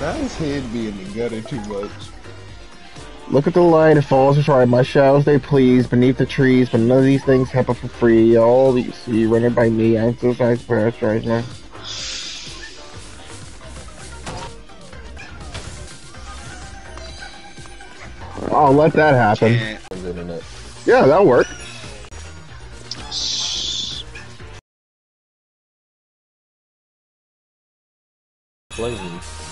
Now his head be in the gutter too much. Look at the light, it falls right. My shadows they please beneath the trees, but none of these things happen for free. All that you see running by me, I'm so sorry right now. I'll let that happen. Yeah, that'll work. Blazing.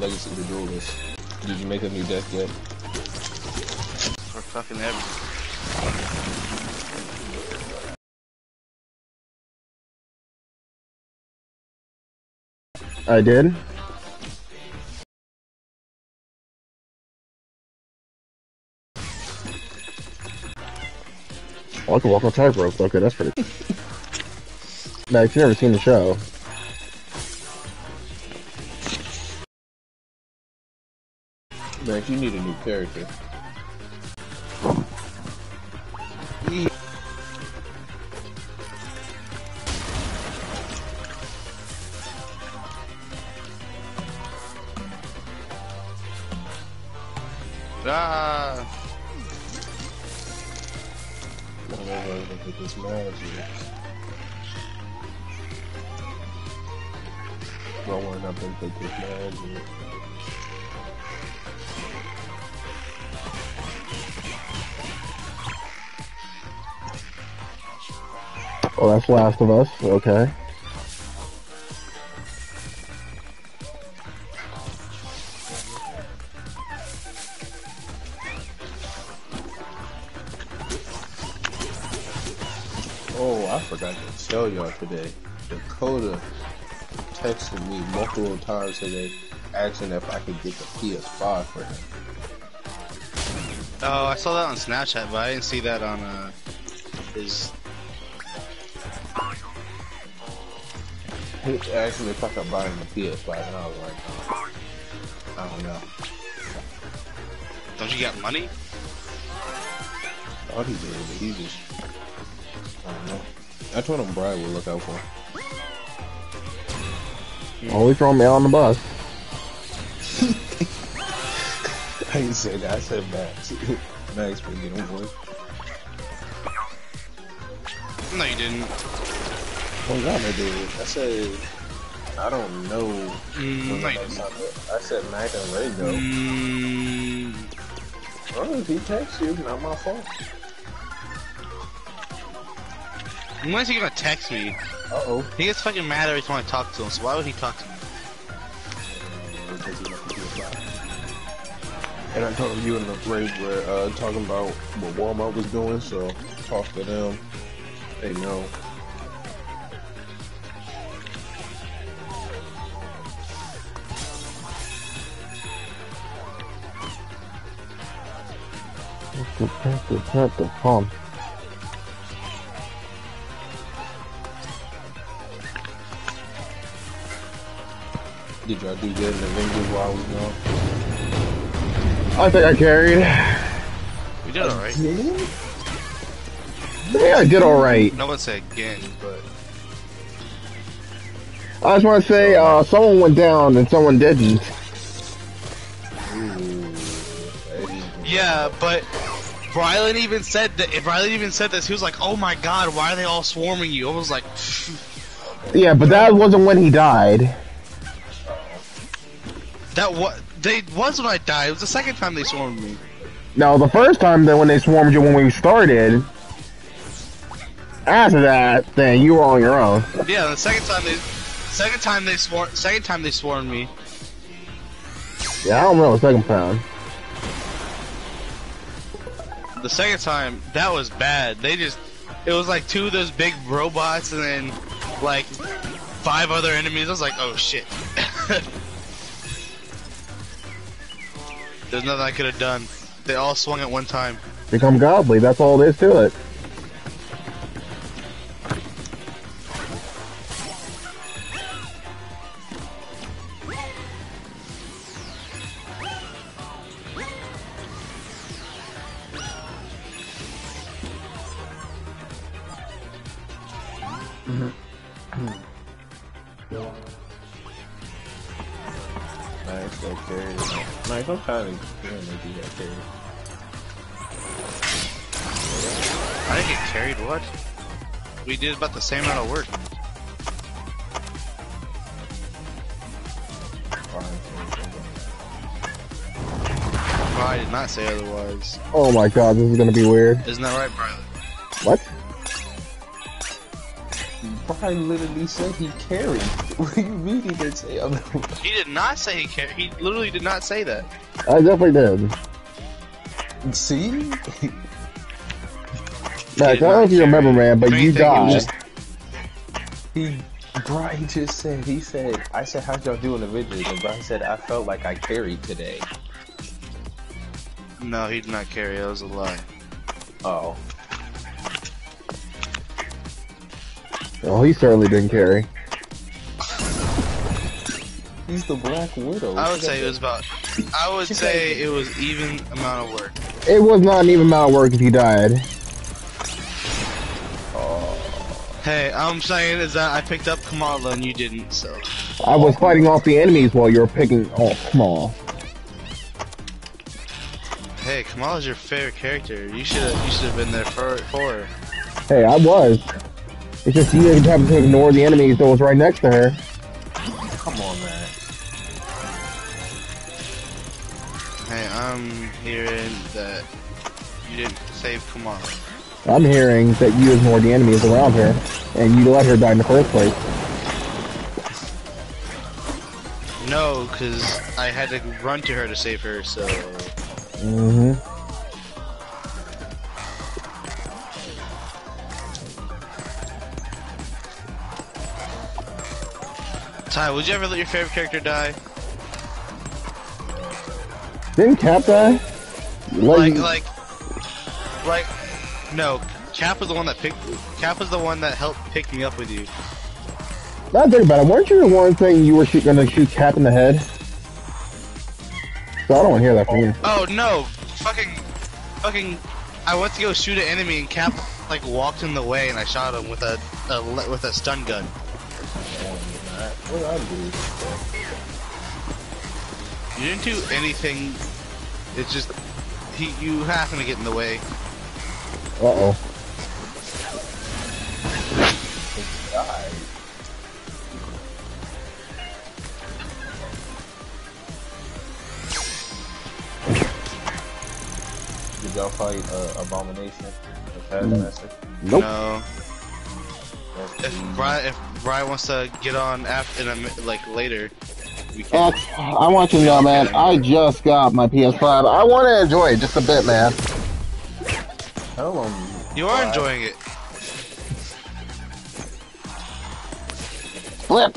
Legacy the Duelist. Did you make a new deck yet? For fucking ever. I did. Oh, I can walk on tightrope. Okay, that's pretty. now, if you've never seen the show, You need a new character. Ah! I don't know what with this magic. Growing up and think magic. Oh, that's Last of Us. Okay. Oh, I forgot to tell y'all today. Dakota texted me multiple times today asking if I could get the PS5 for him. Oh, I saw that on Snapchat, but I didn't see that on uh, his. He asked me if I could buy him the PS5 and I was like, I don't know. Don't you got money? Thought he did, but he just, I don't know. I told him Brad would look out for him. Oh, Always throw me on the bus. I didn't say that. I said Max. Max would get on board. No, you didn't. Oh God, I did. I said, I don't know. Mm, no, you I said Mac and Ray though. Mm, Oh, if he texts you, not my fault. when is he gonna text me? Uh oh. He gets fucking mad every time I talk to him, so why would he talk to me? And I told you and the Ray were uh, talking about what Walmart was doing, so talk to them. They know. Not the palm. Did y'all do good in Avengers while I was gone? I think I carried. We did alright. Yeah, I did alright. No one said again, but I just want to say, uh, someone went down and someone didn't. Ooh. Yeah, but Brylen even said that. Brylen even said this. He was like, "Oh my god, why are they all swarming you?" I was like, Yeah, but that wasn't when he died. "That what they was when I died. It was the second time they swarmed me." No, the first time that when they swarmed you when we started, after that, then you were on your own. Yeah, the second time they, second time they swarm, second time they swarmed me. Yeah, I don't remember the second time. The second time that was bad. They just, it was like two of those big robots and then like five other enemies. I was like, oh shit. There's nothing I could have done. They all swung at one time. Become godly, that's all there is to it. Nice, I'm trying to get him to do that carry. I didn't get carried. What? We did about the same amount of work. Oh, I did not say otherwise. Oh my god, this is gonna be weird. Isn't that right, Briley? What? Brian literally said he carried. What do you mean he didn't say otherwise? He did not say he carried. He literally did not say that. I definitely did. See? Max, I don't know if you remember, man, but you anything, it died. just- He, Brian just said, he said, I said, how'd y'all do in Avengers? And Brian said, I felt like I carried today. No, he did not carry. That was a lie. Oh. Oh, he certainly didn't carry. He's the Black Widow. I would say it was about. I would say it was even amount of work. It was not an even amount of work if he died. Hey, I'm saying is that I picked up Kamala and you didn't, so. I was fighting off the enemies while you were picking. Oh, come on. Hey, Kamala's your favorite character. You should have. You should have been there for for her. Hey, I was. It's just you didn't have to ignore the enemies that was right next to her. Come on, man. Hey, I'm hearing that you didn't save Kamala. I'm hearing that you ignored the enemies around her, and you let her die in the first place. No, because I had to run to her to save her. So Mm-hmm. Ty, would you ever let your favorite character die? Didn't Cap die? Like, Like, like, like, no. Cap was the one that picked. Cap was the one that helped pick me up with you. now think about it. Weren't you the one saying you were shoot, gonna shoot Cap in the head? So I don't want to hear that from you. Oh no, fucking, fucking. I went to go shoot an enemy and Cap like walked in the way and I shot him with a, a with a stun gun. What did I do? You didn't do anything. It's just he you happen to get in the way. Uh oh. Did y'all fight uh, Abomination? The Nope. No. That's If the- Brian if Brian wants to get on after in a, like later, we can. X, I want you to know, man, I just got my PS5. I want to enjoy it just a bit, man. How long? You are enjoying it. Flip.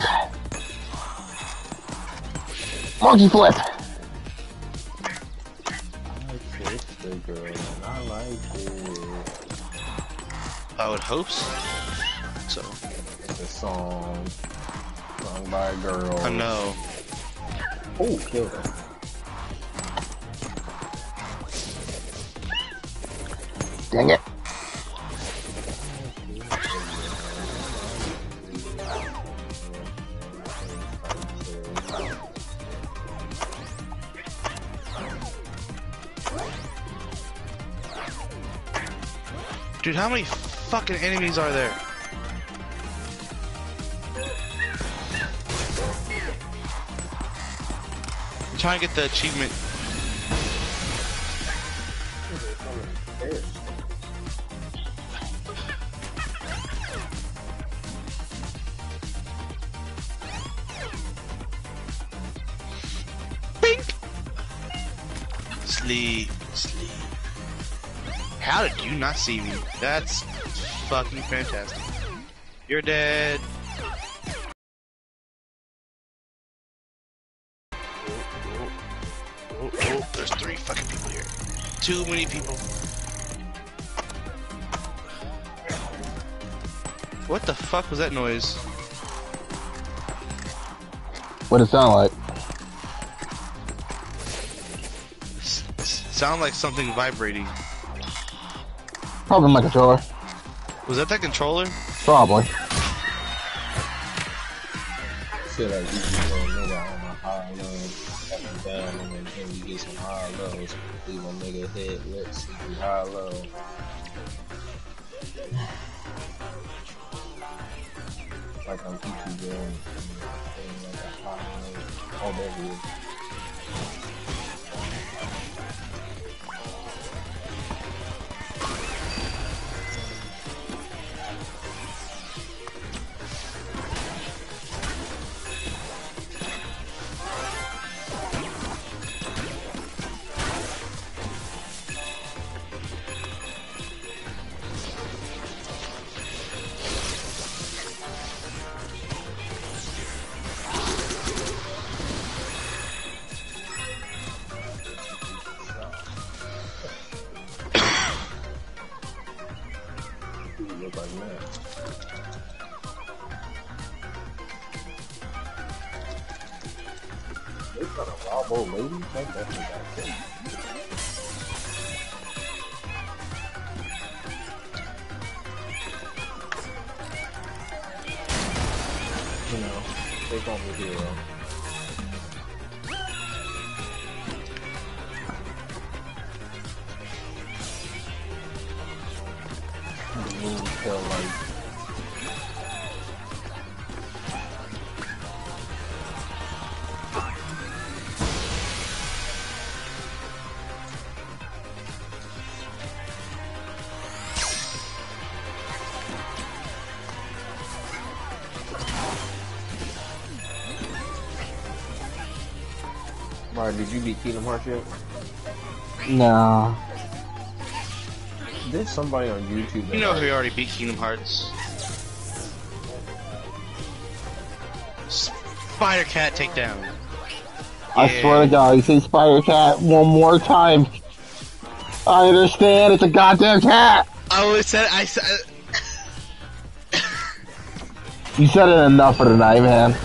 Monkey flip. I kissed the girl and I like it. I would hope so. So a song sung by a girl. I know. Oh, killed her. Dang it. Dude, how many fucking enemies are there? Trying to get the achievement. Bink! Sleep, sleep. How did you not see me? That's fucking fantastic. You're dead. Fuck was that noise? What it sound like? S- s- sound like something vibrating. Probably my controller. Was that that controller? Probably. feel like we can go nigga on a high low, up and down, and then can we get some high lows? Leave a nigga head lit, sleepy high low. Like I'm PT doing, and like a all You look like. They got a wild old lady? That definitely got. You know, they call me hero. The moon felt like Mario, did you beat Kingdom Hearts yet? Nah. There's somebody on YouTube You know who already beat Kingdom Hearts? Spider Cat takedown. I Yeah. swear to God, you say Spider Cat one more time. I understand, it's a goddamn cat! I always said I said. You said it enough for tonight, man.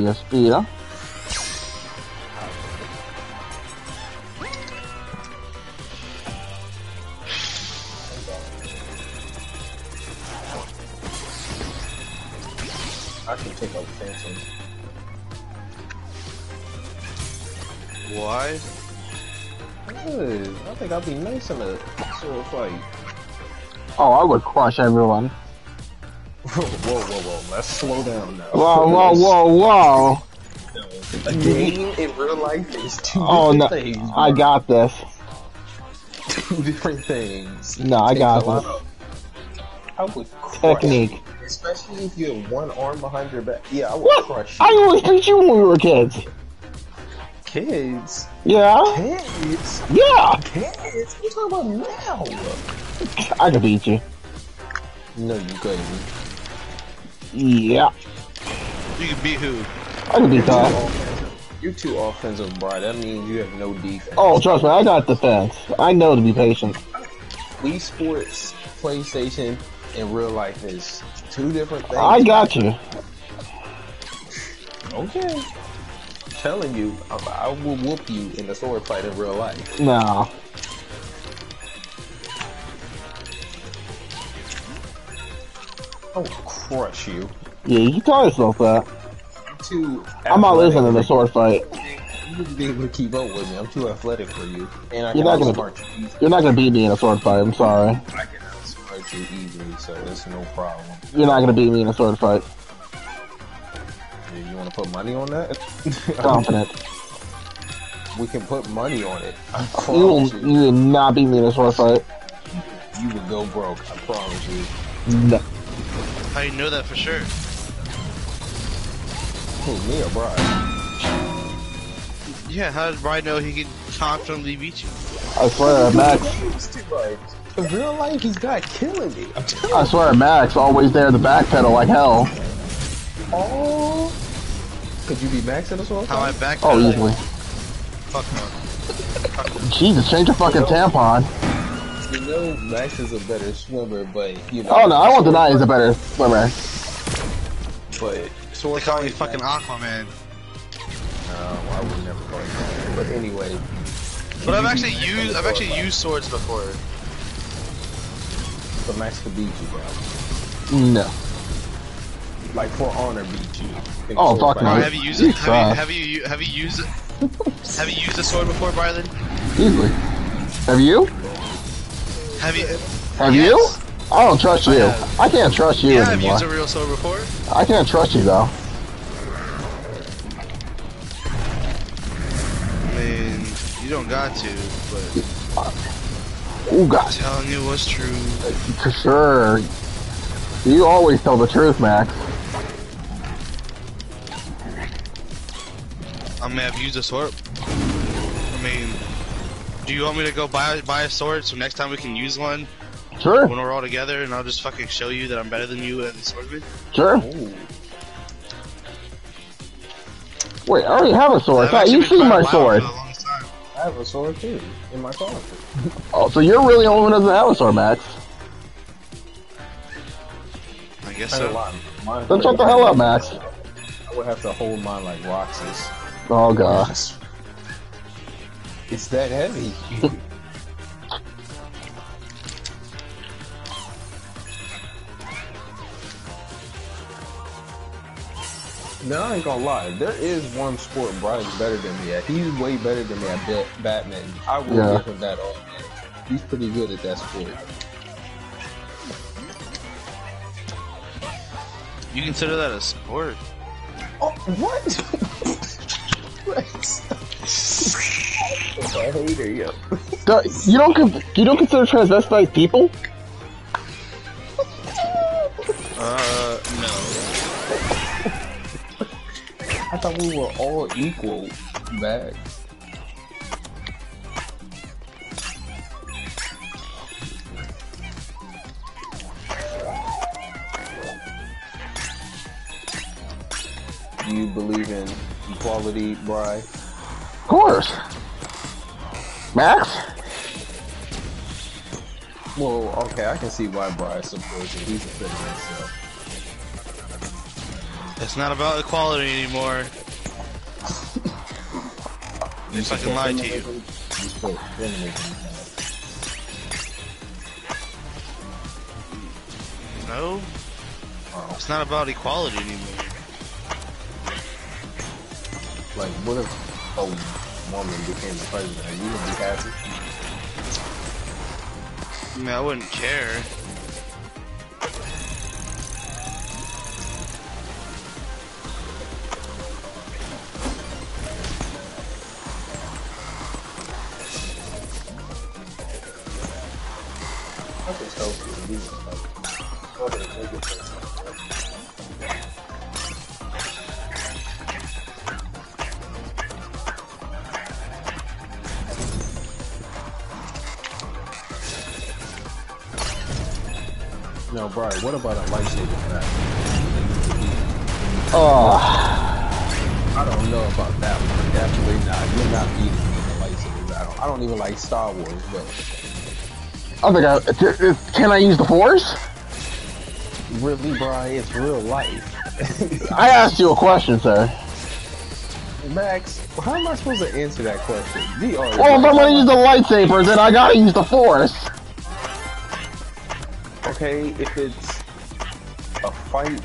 PSP, huh? I can take out Phantom. Why? Good. I think I'll be nice in a sword fight. Oh, I would crush everyone. Whoa, whoa, whoa. Let's slow down now. Whoa, whoa, whoa, whoa! A game in real life is two Oh no, different things. I got this. two different things. No, I got this. of- I would crush Technique. you, especially if you have one arm behind your back. Yeah, I would What? crush I always beat you when we were kids. Kids, Yeah? kids, Yeah! kids. What you talking about now? I could beat you. No, you couldn't. Yeah. You can beat who? I could beat You're too that. You're too offensive, bro. That means you have no defense. Oh, trust me, I got defense. I know to be patient. Wii Sports, PlayStation, and real life is two different things. I got you. Okay. I'm telling you, I, I will whoop you in a sword fight in real life. No. I will crush you. Yeah, you can tell yourself that. Too I'm not in the sword fight. You wouldn't be able to keep up with me. I'm too athletic for you, and I You're not gonna- you You're not gonna beat me in a sword fight. I'm sorry. I can outsmart you easily, so it's no problem. You're not gonna beat me in a sword fight. You want to put money on that? Confident. we can put money on it. I You will, you. you will not beat me in a sword fight. You would go broke. I promise you. No. How you know that for sure? Who, me or Brian? Yeah, how did Brian know he could confidently beat you? I swear, Max. In real life, he's got killing me. I'm telling I swear, Max always there to backpedal like hell. Oh. Could you be Max in this one? How I back? Oh, easily. Fuck no. Jesus, change your fucking tampon. You know, Max is a better swimmer, but you know. Oh no, I won't deny he's a better swimmer. But So They sword call me fight, fucking Aquaman. No, I would never call you that. But anyway, But I've actually used I've actually used swords before. but Max could beat you, bro. No. Like for honor, beat you. Oh, sword fuck no. have you used it? You Have suck. you, have you have you used it? Have you used a sword before, Brylen? Easily. Have you? Have you? Have Yes. you? I don't trust you. have. I can't trust you Yeah, I've anymore. used a real sword before. I can't trust you though. I mean, you don't got to, but Ooh, God. telling you what's true. For sure. You always tell the truth, Max. I may have used a sword. I mean, do you want me to go buy buy a sword so next time we can use one Sure. when we're all together, and I'll just fucking show you that I'm better than you at the swordsman? Sure. Ooh. Wait, I already have a sword. I I've thought you been seen my sword. For the longest time. I have a sword too in my closet. Oh, so you're really the only one who doesn't have a sword, Max. I guess Kinda so. lie. Mine Then shut the hell up, Max. I would have to hold mine like Roxas. Oh, God. It's that heavy. No, I ain't gonna lie. There is one sport Brian's better than me at. He's way better than me at ba- badminton. I will Yeah. give him that all day. He's pretty good at that sport. You consider that a sport? Oh, what? I hater, yo. Do- You don't you don't consider transvestite people? Uh, no. I thought we were all equal back. Do you believe in equality, Bry? Of course. Max? Well, okay, I can see why Bry supports it. He's a feminist, so. It's not about equality anymore. You If I can lie to you. feminism? You support feminism. No, it's not about equality anymore. Like, what if oh, a woman became the president? Are you gonna be happy? I mean, I wouldn't care. I just hope you No, Brian, what about a lightsaber back? Oh, I don't know about that one. Definitely not. You're not beating me in a lightsaber battle. I don't even like Star Wars, but I think I can I use the force? really, Brian, it's real life. I asked you a question, sir. Max, how am I supposed to answer that question? Well, if I'm gonna use the lightsaber, then I gotta use the force. Okay, if it's a fight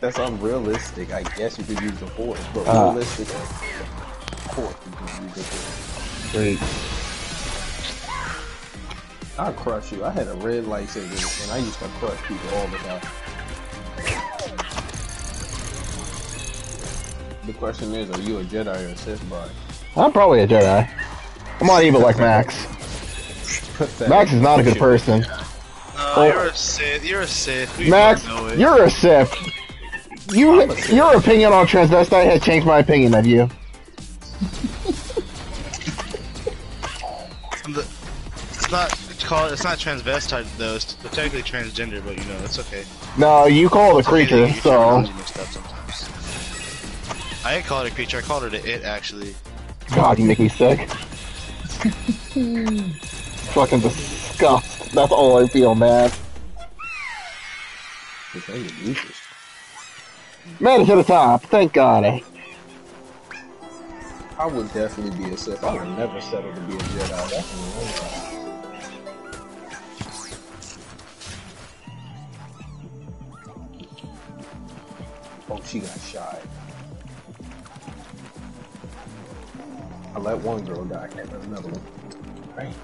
that's unrealistic, I guess you could use the force. But Ah. realistic, fourth. It's ridiculous. Great. I'll crush you. I had a red lightsaber and I used to crush people all the time. The question is, are you a Jedi or a Sith bud? I'm probably a Jedi. I'm not evil like Max. Max is not a good person. No, Oh. you're a Sith. You're a Sith. We Max, know it. you're a Sith. You, your opinion on transvestite has changed my opinion of you. The- It's not it's called. It's not transvestite though. It's technically transgender, but you know it's okay. No, you call it a It's okay creature, so terminology mixed up sometimes. I didn't call it a creature. I called it a it actually. God, you make me sick. Fucking disgust. That's all I feel, man. This ain't useless. Man, to the top. Thank God. eh? I would definitely be a Sith. I would never settle to be a Jedi. That's. Oh, she got shot. I let one girl die. I can't let another one. Right.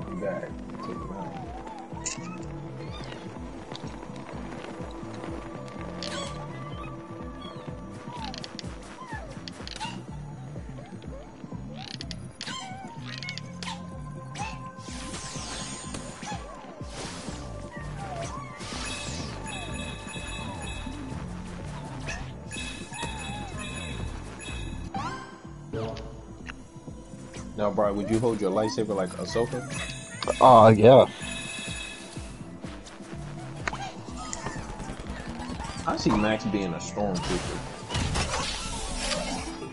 I'll be back. Take. Now, Brian, would you hold your lightsaber like Ahsoka? Oh, yeah. I see Max being a stormtrooper.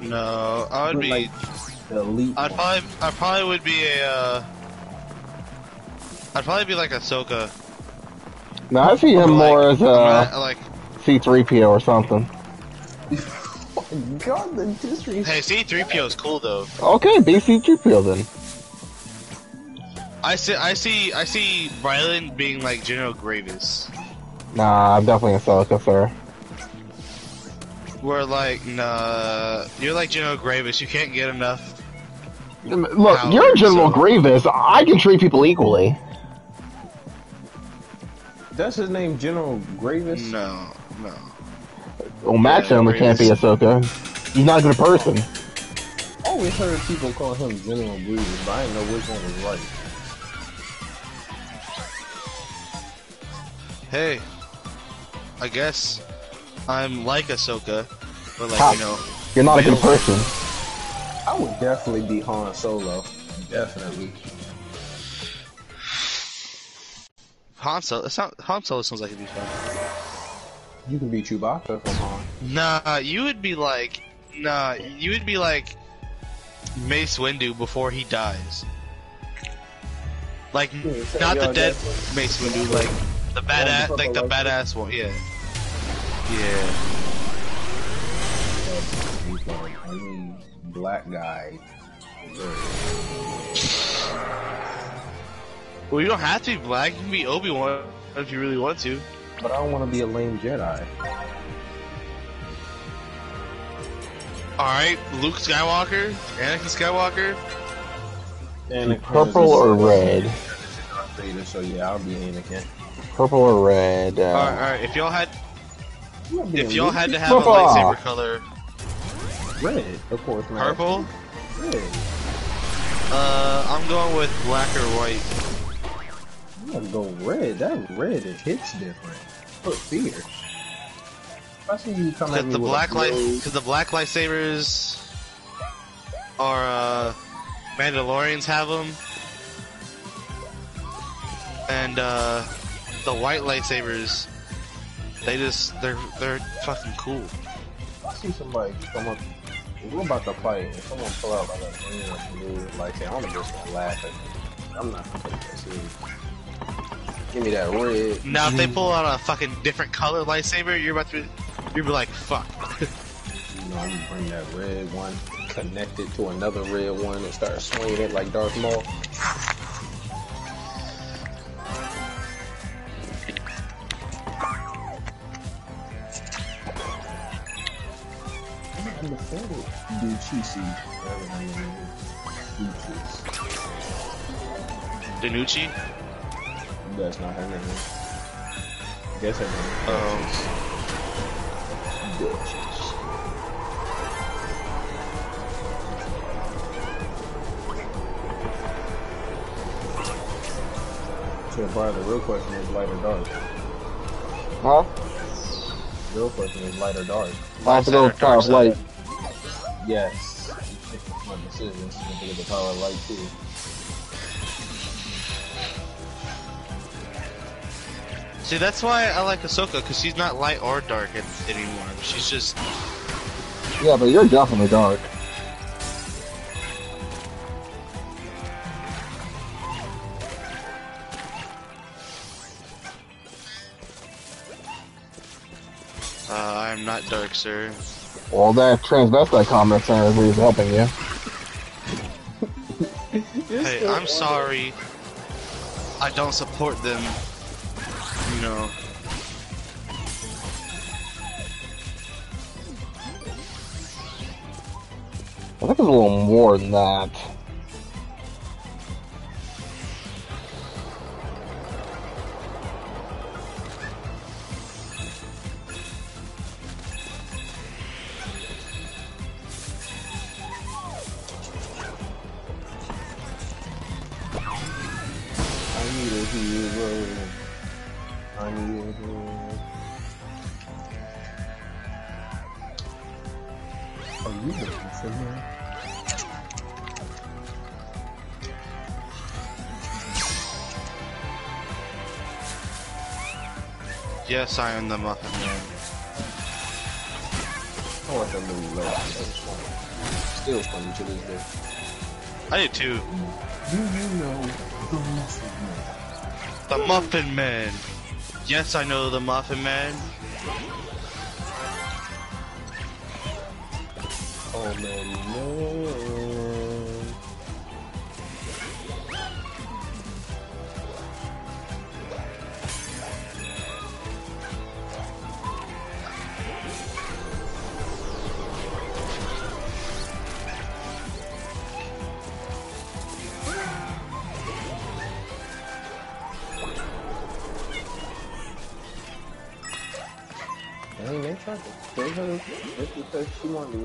No, I would be. Like the elite. I'd one. probably. I probably would be a. Uh, I'd probably be like Ahsoka. No, I see him Like, more as I'm a not- like, C3PO or something. My God, the disrespect. hey, C-3PO is cool though. Okay, be C3PO then. I see. I see. I see. Rylan being like General Grievous. Nah, I'm definitely a Ahsoka, sir. We're like, nah, you're like General Grievous. You can't get enough. Mm, look, Power, you're General so- Grievous. I can treat people equally. That's his name, General Gravis. No, no. Well, Max Yeah, only can't be Grievous. Ahsoka. He's not a good person. I always heard people call him General Grievous, but I didn't know which one was right. Hey, I guess I'm like Ahsoka, but like Ha. you know, You're not a good Real. person. I would definitely be Han Solo. Definitely. Han Solo. It Han Solo sounds like it'd be fun. You can be Chewbacca from. Nah, you would be like, nah, you would be like Mace Windu before he dies. Like, not the dead Mace Windu, like the badass, like the badass one. Yeah, yeah. He's like, I mean, black guy. Well, you don't have to be black. You can be Obi Wan if you really want to. But I don't want to be a lame Jedi. All right, Luke Skywalker, Anakin Skywalker. And Purple or red? Vader, so yeah, I'll be Anakin. Purple or red? Uh, All right, all right. If y'all had, wanna if y'all had to have a lightsaber color, red, of course, man. purple. Red. Uh, I'm going with black or white. I'm gonna go red. That red, it hits different. Put fear. If I see you come at me the black a light, because the black lightsabers are uh, Mandalorians have them, and uh, the white lightsabers, they just they're they're fucking cool. I see somebody come up, if we're about to fight, and someone pull out like a green or blue lightsaber, I'm just gonna laugh at them. I'm not gonna take that serious. Give me that red. Now, if they pull out a fucking different color lightsaber, you're about to, you be like, fuck. you know, I'm gonna bring that red one, connect it to another red one, and start swinging it like Darth Maul. I'm Danucci? That's not her name. I guess her name. Oh. Duchess. So, Brian, the real question is light or dark? Huh? The real question is light or dark? I have to go Light side or with power of light. Yes. My decision. You have to get the power of light too. See, that's why I like Ahsoka, because she's not light or dark an- anymore. She's just. Yeah, but you're definitely dark. Uh, I'm not dark, sir. Well, that transvestite comment center is helping you. Hey, I'm sorry. I don't support them. A little more than that. Yes, I am the Muffin Man. Oh, I want that movie last. That. Still funny to this day. I do too. Do you know the Muffin Man? The Muffin Man. Yes, I know the Muffin Man. Oh man, no. Dang, they tried to kill her just because she wanted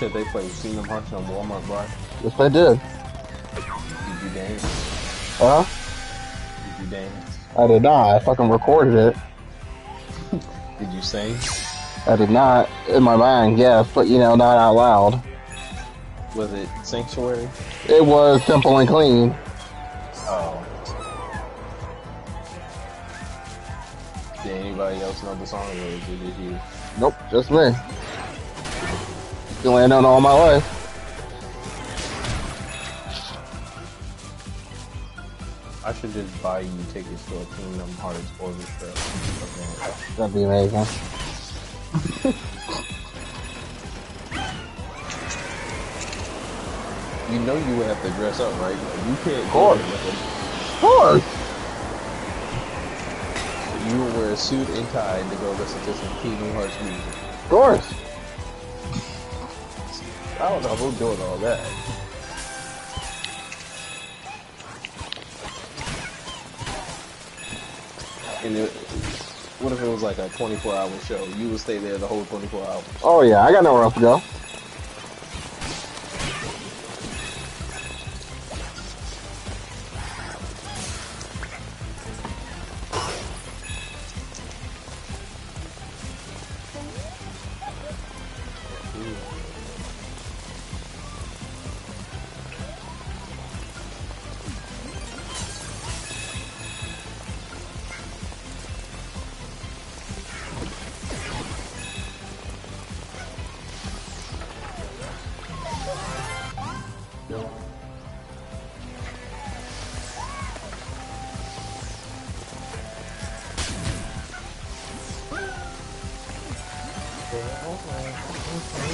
said they played Kingdom Hearts on Walmart Bar. Yes, I did. Did you dance? Huh? Did you dance? I did not. I fucking recorded it. Did you sing? I did not. In my mind, yes, but you know, not out loud. Was it Sanctuary? It was simple and clean. Oh. Did anybody else know the song or it you? Nope, just me. Ain't known all my life. I should just buy you tickets to a Kingdom Hearts orchestra. event. That'd be amazing. You know you would have to dress up, right? You can't Of go course. Of course. you would wear a suit and tie to go listen to some Kingdom Hearts music. Of course. I don't know if I'm doing all that. And it, what if it was like a 24 hour show? You would stay there the whole 24 hours. Oh yeah, I got nowhere else to go.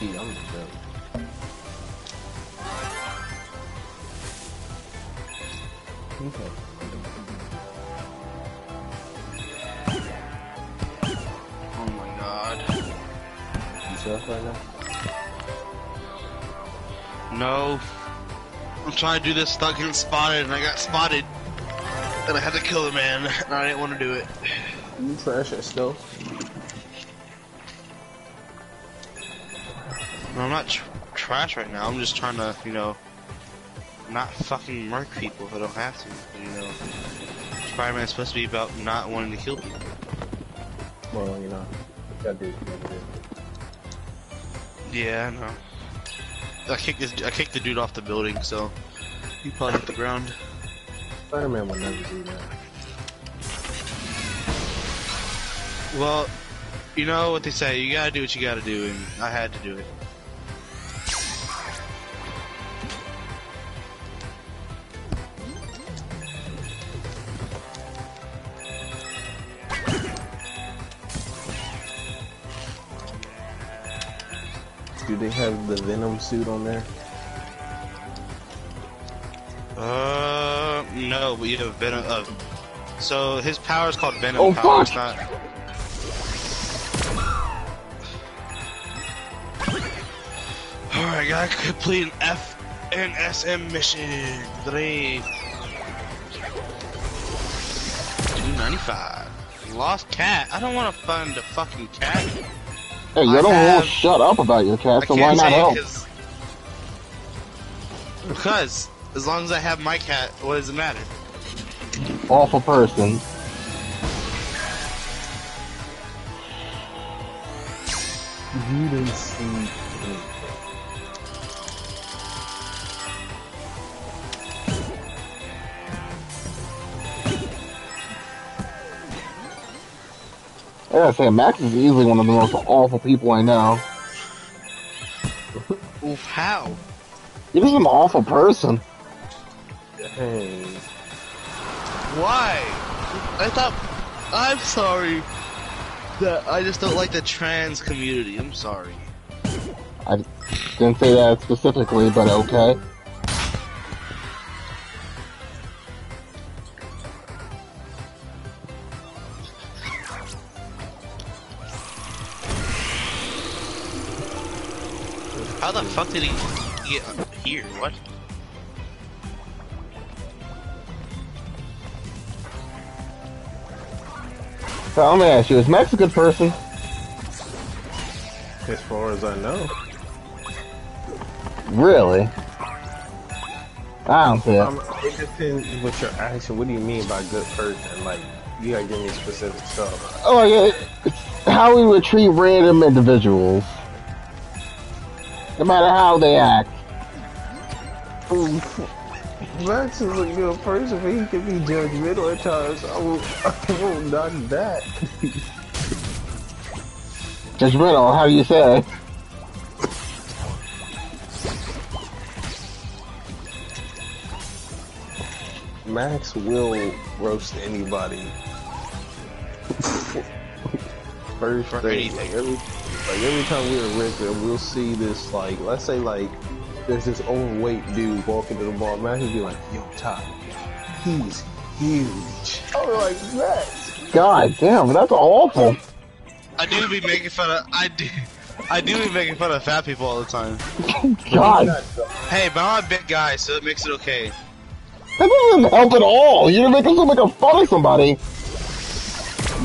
he had the key, I'm the devil. Okay. Oh my god. You self right now? No. I'm trying to do this without getting spotted, and I got spotted. And I had to kill the man, and I didn't want to do it. You trash at No, I'm not tr- trash right now. I'm just trying to, you know, not fucking murk people if I don't have to. You know, Spider-Man's supposed to be about not wanting to kill people. Well, you know, you gotta do what you gotta do. Yeah, I know. I kicked this. I kicked the dude off the building, so he probably hit the ground. Spider-Man would never do that. Well, you know what they say. You gotta do what you gotta do, and I had to do it. They have the Venom suit on there? Uh, no, but you have Venom. Uh, so his power is called Venom Oh, power. fuck! It's not. Alright, gotta complete an F and SM mission. Three. 295. Lost cat. I don't want to find a fucking cat. Hey, you I don't have- all shut up about your cat, so why not help? it Because as long as I have my cat, what does it matter? Awful person. You didn't see gotta say, Max is easily one of the most awful people I know. Oof, how? He's just an awful person. Hey, Why? I thought. I'm sorry. That I just don't like the trans community. I'm sorry. I didn't say that specifically, but okay. How the fuck did he get here? What? So let me ask you, is Max a good person? As far as I know. Really? I don't see it. Um, it depends what your action. What do you mean by good person? Like, you gotta give me specific stuff. Oh yeah, it's how we would treat random individuals. No matter how they act. Max is a good person, but he can be judgmental at times. I will, I will not that. Judgmental, how do you say? Max will roast anybody. First For thing, anything. like every, like every time we're at Ricker, we'll see this like, let's say like, there's this overweight dude walking to the bar. Max will be like, "Yo, Ty, he's huge." I'm like, Max. God damn, that's awful. I do be making fun of. I do. I do be making fun of fat people all the time. God, Hey, but I'm a big guy, so it makes it okay. that doesn't help at all. You're making someone make a fun of somebody.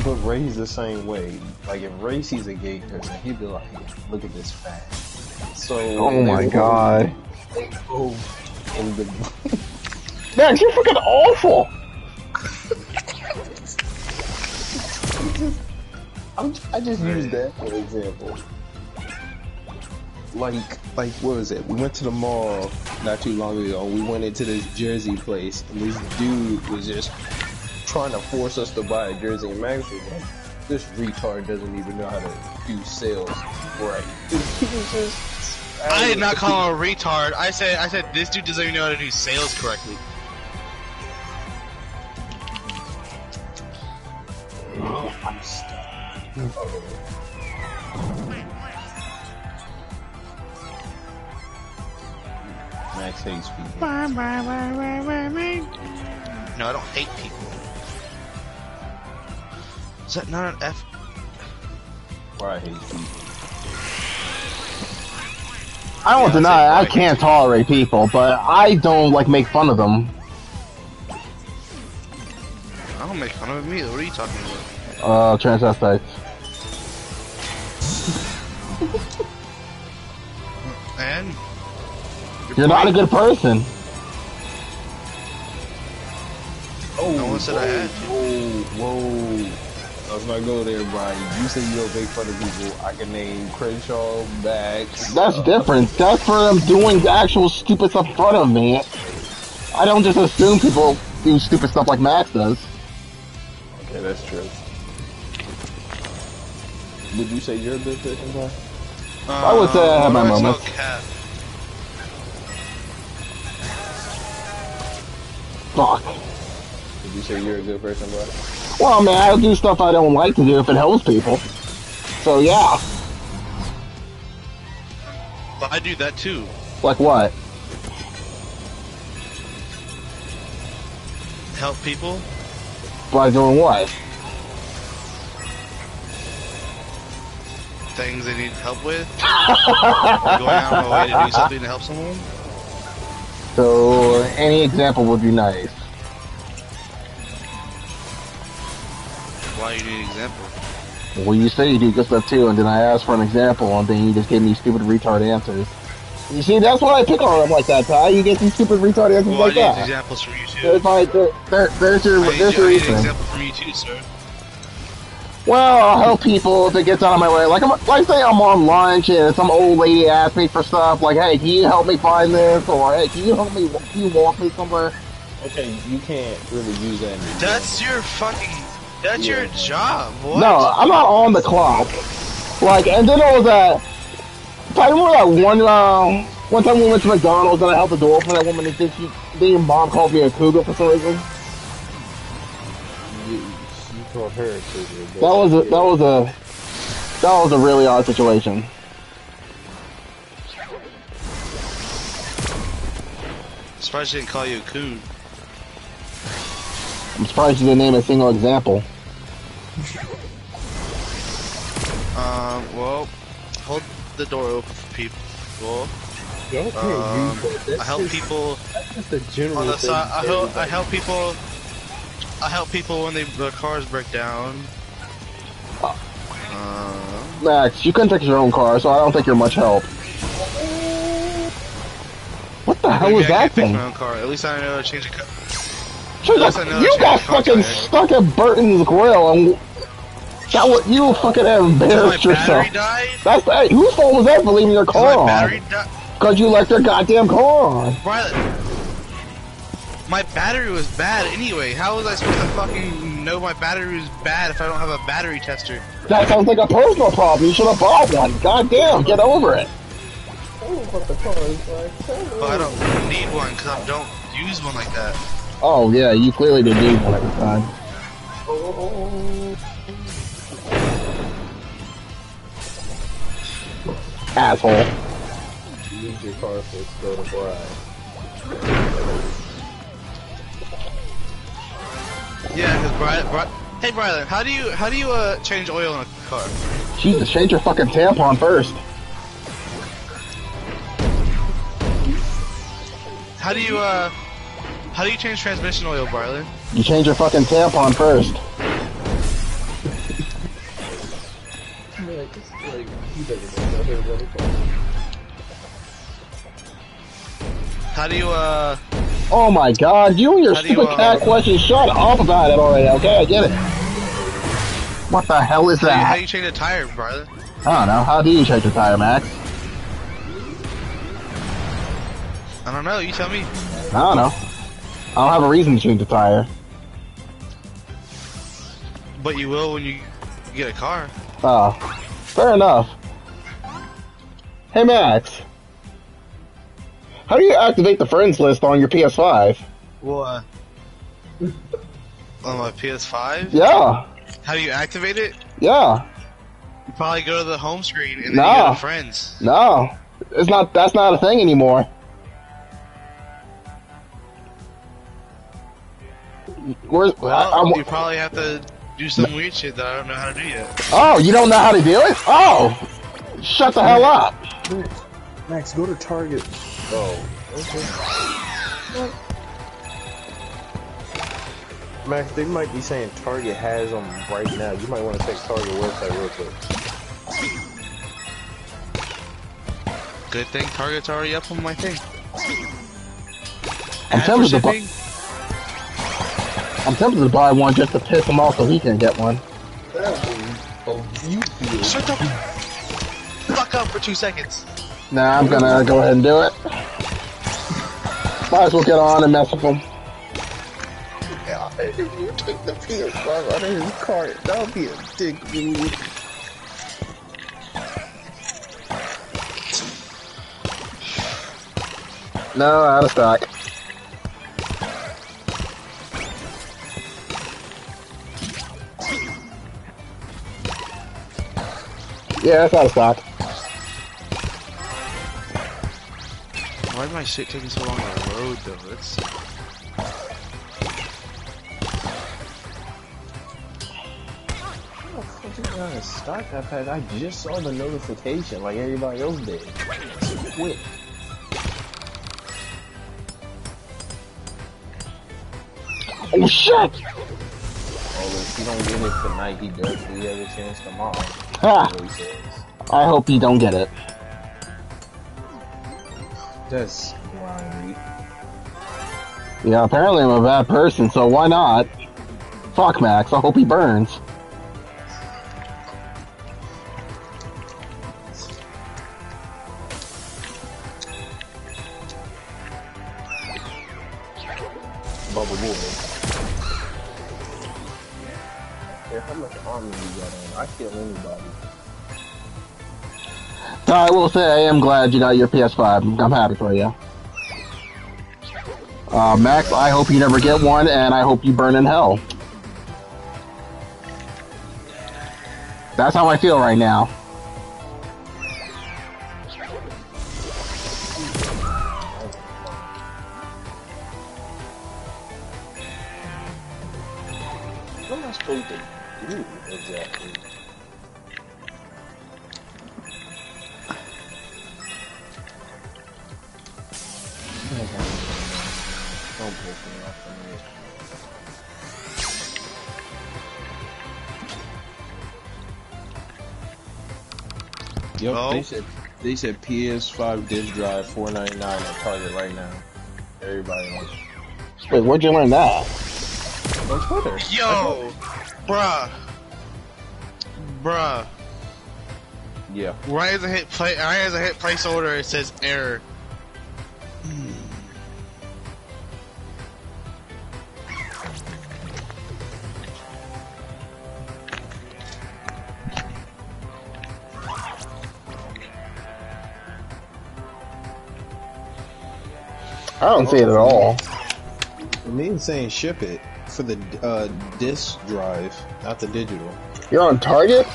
But Ray's the same way. Like if Ray sees a gay person, he'd be like, "Look at this fat." So. Oh my god. they go in the Max, you're fucking awful. I'm, I just used that for example. Like, like what was it? We went to the mall not too long ago. We went into this jersey place, and this dude was just trying to force us to buy a jersey. And Max was like, "This retard doesn't even know how to do sales right." Just. I did not call him a retard. I said, I said this dude doesn't even know how to do sales correctly. I'm stuck. Max hates people. No, I don't hate people. Is that not an F? Or I hate people. I don't Yeah, deny same I can't tolerate people, but I don't like make fun of them. I don't make fun of him either. What are you talking about? Uh, transvestites. And You're not a good person. Oh, No one said I had to. Whoa, whoa. Let's not go there, Brian. You say you don't make fun of people. I can name Crenshaw, Max. That's uh, different. That's for them doing the actual stupid stuff in front of me. I don't just assume people do stupid stuff like Max does. Okay, that's true. Would you say you're a good person, Brian? I would say I have my Uh, moments. no cap. Fuck. Would you say you're a good person, Brian? Well, man, I do stuff I don't like to do if it helps people. So yeah, I do that too. like what? Help people. By doing what? Things they need help with. going out of my way to do something to help someone. So any example would be nice. Why do you need an example? Well, you say you do good stuff too, and then I ask for an example, and then you just give me stupid retard answers. You see, that's why I pick on them like that, Ty. You get some stupid retard answers Well, like I need that. examples from you too. There's like, there, there, there's your, I need, there's I your need an reason. example from you too, sir. Well, I'll help people if it gets out of my way. Like, I'm, like say I'm on lunch and some old lady asks me for stuff, like, hey, can you help me find this? Or, hey, can you help me, can you walk me somewhere? Okay, you can't really use that. In That's your fucking. That's Yeah. your job. What? No, I'm not on the clock. Like, and then there was a. I remember that one, uh, one time we went to McDonald's and I held the door for that woman and think she, the mom called me a cougar for some reason. You, you called her a cougar. That was a, that was a, that was a really odd situation. Surprised she didn't call you a coon. I'm surprised you didn't name a single example. Um, well, hold the door open for people. people. Um, you, but that's I help just, people That's just a general on the thing side. I help. I help people. I help people when they their cars break down. Uh, Max, you couldn't fix your own car, so I don't think you're much help. What the hell maybe was I that can't fix thing? my own car. At least I know how to change a car. Shut Unless up. I know You got fucking contract. stuck at Burton's Grill and that what you fucking Because my embarrassed yourself. battery died. That's hey, whose fault was that for leaving your Because car my on? battery died. Because you left your goddamn car on. Riley, my battery was bad anyway. How was I supposed to fucking know my battery was bad if I don't have a battery tester? That sounds like a personal problem. You should have bought one. Goddamn, get over it. Oh, but the car is like, tell me. But I don't need one because I don't use one like that. Oh yeah, you clearly didn't need one at the time. Oh, Asshole. use your car fixed, go to Bride. Yeah, because Brian, Brian, hey Brian, how do you how do you uh change oil in a car? Jesus, change your fucking tampon first. How do you uh how do you change transmission oil, Barley? You change your fucking tampon first. Like, it's like, he doesn't know what he's running for. How do you uh Oh my god, you and your do you, stupid uh, cat question, shut up about it already, okay? I get it. What the hell is how do you, how do you change a tire, Barley? I don't know. How do you change a tire, Max? I don't know. You tell me. I don't know. I don't have a reason to change the tire. But you will when you get a car. Oh, fair enough. Hey, Max. How do you activate the friends list on your PS5? What? On my PS5? Yeah, How do you activate it? yeah. You probably go to the home screen and then No. you go to friends. No, it's not. That's not a thing anymore. Where's? Well, I, I'm- you probably have to do some weird shit that I don't know how to do yet. oh, you don't know how to do it? Oh, shut the hell up. Max, Max, go to Target. Oh, okay. Max, they might be saying Target has them right now. You might want to check Target website real quick. Good thing Target's already up on my thing. I'm Add for tempted to shipping? I'm tempted to buy one just to piss him off so he can get one. Oh, you feel Shut the fuck up for two seconds. Nah, I'm gonna go ahead and do it. Might as well get on and mess with him. Yeah, if you took the PS5 out of his cart, that would be a dick move. No, out of stock. Yeah, it's out of stock. Why is my shit taking so long to load though? That's Uh, stock that pack. I just saw the notification like everybody else did. Quick. Oh shit! Oh, if you don't get it tonight, he definitely has a chance tomorrow. Ha! That's what he says. I hope he don't get it. That's. Yeah, apparently I'm a bad person, so why not? Fuck Max, I hope he burns. Say I am glad you got your PS5. I'm happy for you. Uh, Max, I hope you never get one, and I hope you burn in hell. That's how I feel right now. Said they said PS5 disc drive four ninety nine at Target right now. Everybody wants Wait, where'd you learn that? on Twitter. Yo, bruh, bruh. Yeah. Right as I hit play, right as I hit place order, it says error. I don't see it at all. It means saying ship it for the uh, disc drive, not the digital. You're on Target?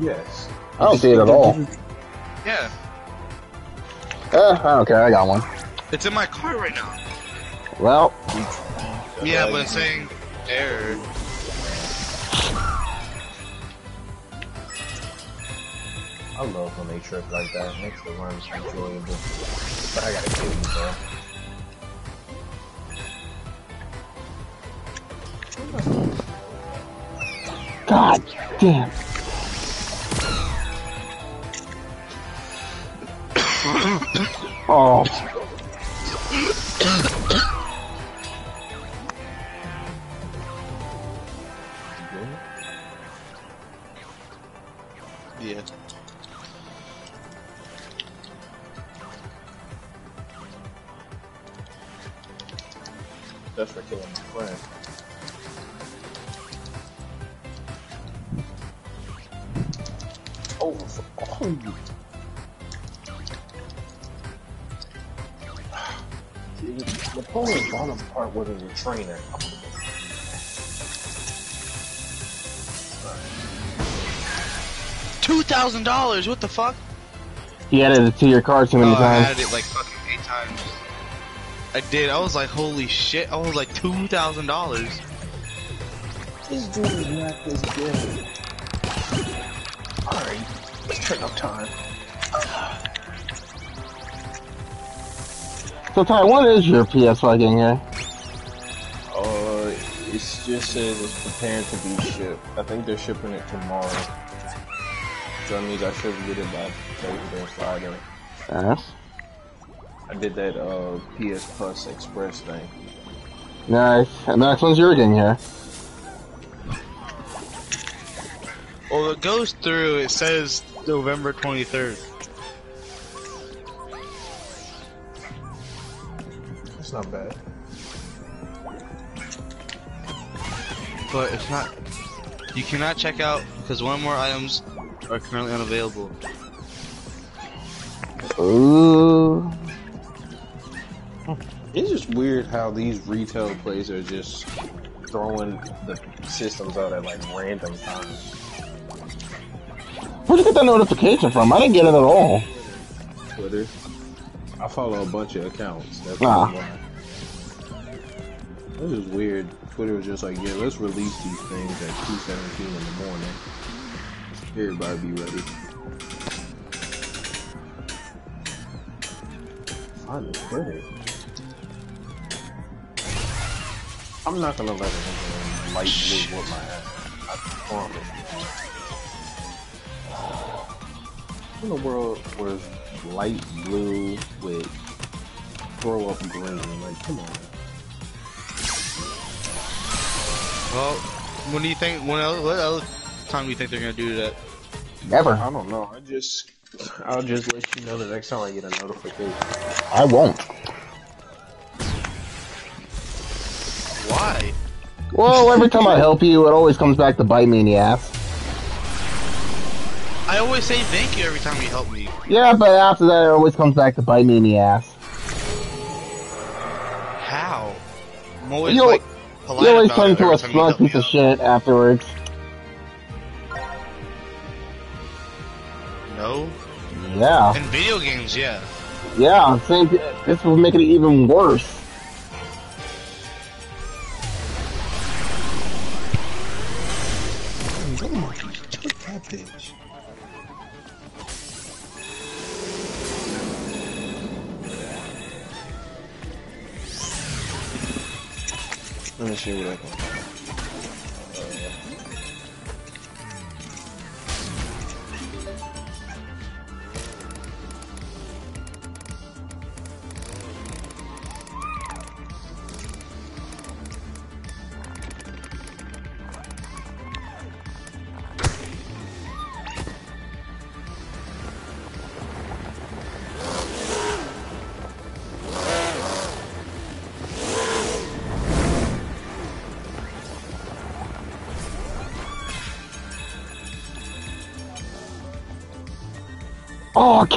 Yes. I don't see it at all. Yeah, Eh, I don't care. I got one. it's in my car right now. Well, Yeah, but it's saying error. I love when they trip like that. It makes the runs enjoyable. But I gotta kill you, bro. God damn. oh, Yeah. That's for killing my friend. Oh, f- oh you. Napoleon Bonaparte wasn't a trainer. Two thousand dollars. What the fuck? he added it to your card too many Oh, I times. it like fucking eight times. I did. I was like, holy shit. I was like two thousand dollars. This dude is not this good. Alright, let's turn up time. So, Ty, what is your PS fucking here? Uh, it just says it's preparing to be shipped. I think they're shipping it tomorrow. So that means I should get it by Thursday or Friday. Yes. I did that uh PS Plus Express thing. Nice. And the next one's your game here. Well, it goes through. It says November twenty third. That's not bad. but it's not. You cannot check out because one more items are currently unavailable. Ooh. Hmm. It's just weird how these retail places are just throwing the systems out at like random times. Where'd you get that notification from? I didn't get it at all. Twitter. I follow a bunch of accounts. That's Ah. This is weird. Twitter was just like, yeah, let's release these things at 2:17 in the morning. Everybody be ready. Find the Twitter. I'm not gonna let it light blue with my ass. I promise. In the world was light blue with throw up green, like come on. Well, when do you think? When else, what other time do you think they're gonna do that? Never. I don't know. I just I'll just let you know the next time I get a notification. I won't. Why? Well, every time I help you, it always comes back to bite me in the ass. I always say thank you every time you help me. Yeah, but after that, it always comes back to bite me in the ass. How? I'm always You like polite You always turn into a smug piece of out. shit afterwards. No. Yeah. In video games, yeah. Yeah, same. This will make it even worse. Let me see what I can.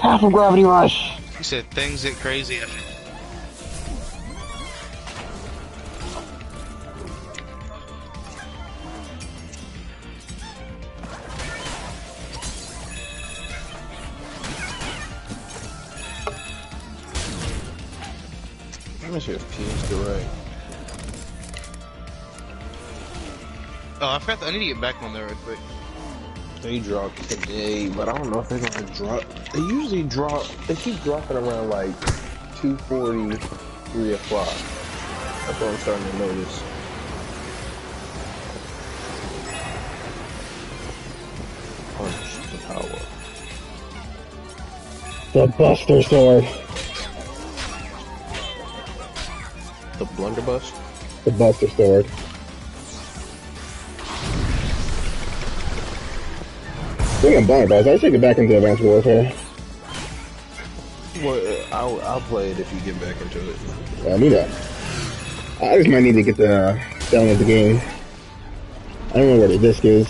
Oh, Castle Gravity Rush! You said things get crazy. Let me see if PS Direct. Oh, I forgot. I need to get back on there real quick. They dropped today, but I don't know if they're gonna drop. They usually drop. They keep dropping around like 2:40, 3 o'clock. That's what I'm starting to notice. Oh, Punch the power. The Buster Sword. The blunderbuss. The Buster Sword. Speaking of Blunderbuss, I should get back into Advanced Warfare. Well, I'll I'll play it if you get back into it. Yeah, I need that. I just might need to get the download the game. I don't know where the disc is.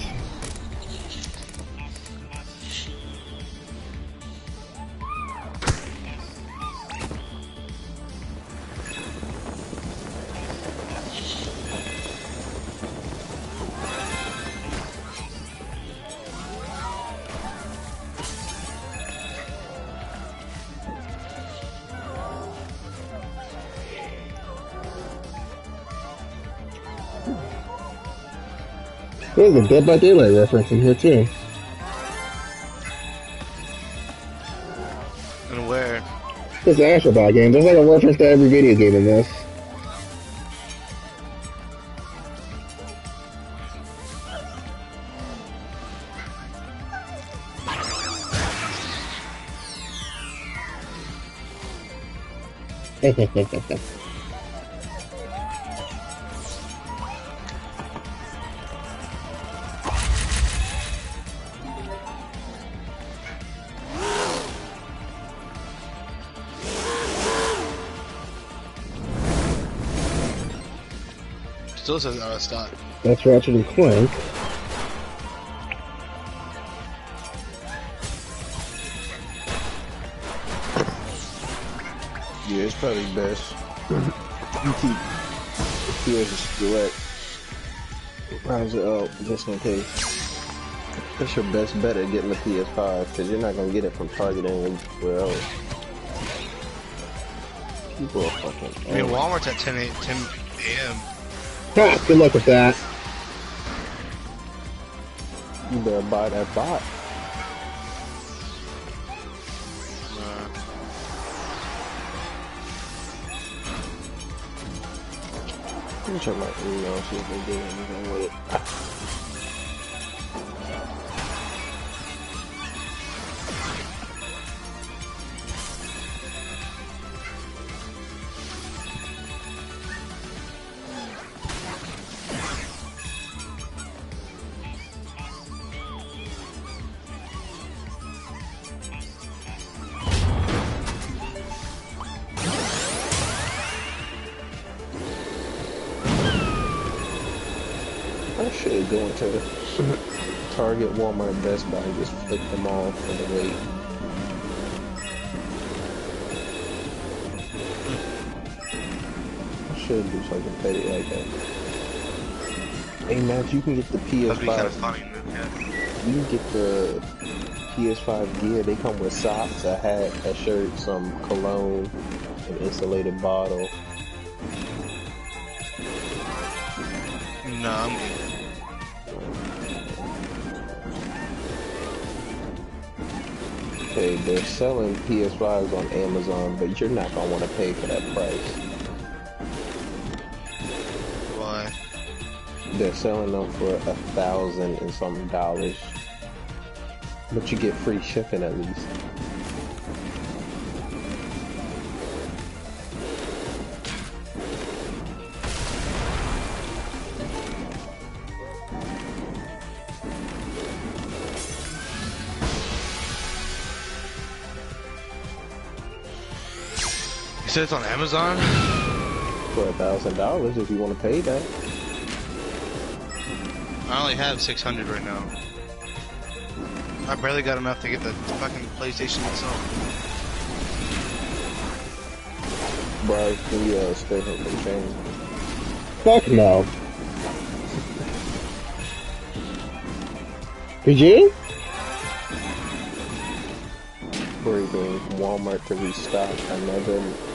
There's a Dead by Daylight reference in here too. And where? This is an Astrobot game. There's like a reference to every video game in this. Still says out of stock. That's Ratchet and Clank. Yeah, it's probably best. you keep the a Direct. Rise it up just in case. That's your best bet at getting the PS5 because you're not gonna get it from Target anywhere else. People are fucking. I mean, oh, Walmart's at 10 a, 10 a.m. Ha, good luck with that. you better buy that bot. Let me check my email see if they did anything with it. Walmart, Best Buy, just flick them all for the wait. I should do something petty like that. Hey Max, you can get the that'd be kind of PS5. funny. You can get the PS5 gear. They come with socks, a hat, a shirt, some cologne, an insulated bottle. Okay, they're selling PS5s on Amazon, but you're not gonna want to pay for that price. Why? They're selling them for a thousand and something dollars. But you get free shipping at least. Said it's on Amazon? For a thousand dollars if you want to pay that. I only have 600 right now. I barely got enough to get the fucking PlayStation itself. Bro, can you uh, spare him some change? Fuck no. PG? Breaking Walmart to restock another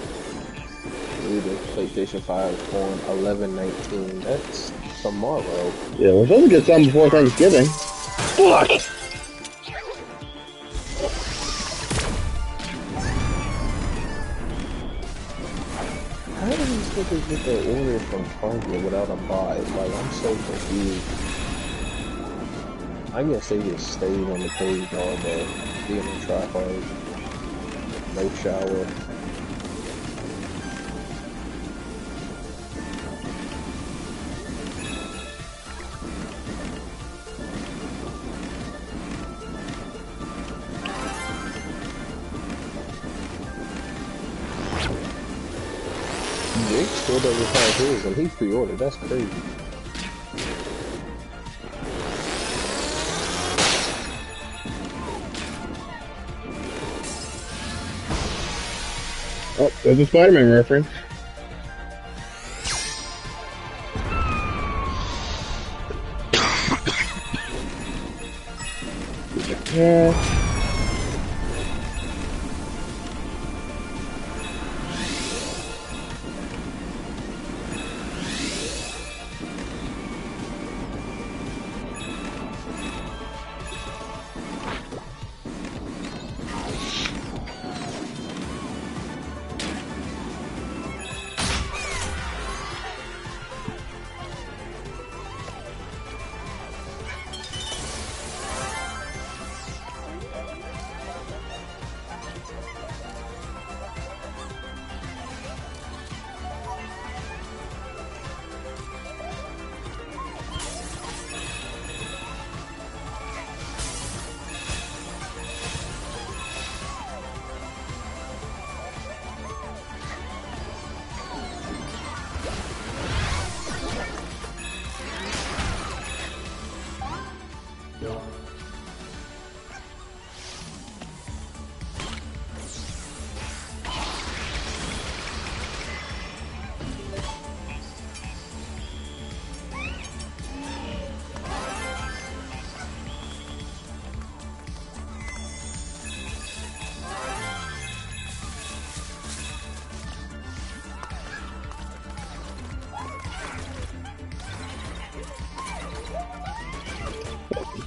new PlayStation 5 on 1119. That's tomorrow. Yeah, we're supposed to get some before Thanksgiving. Fuck! How do these niggas get their order from Target without a buy? Like, I'm so confused. I guess they just stayed on the page all day, being a try hard. No shower. And he pre-ordered. That's crazy. Oh, there's a Spider-Man reference.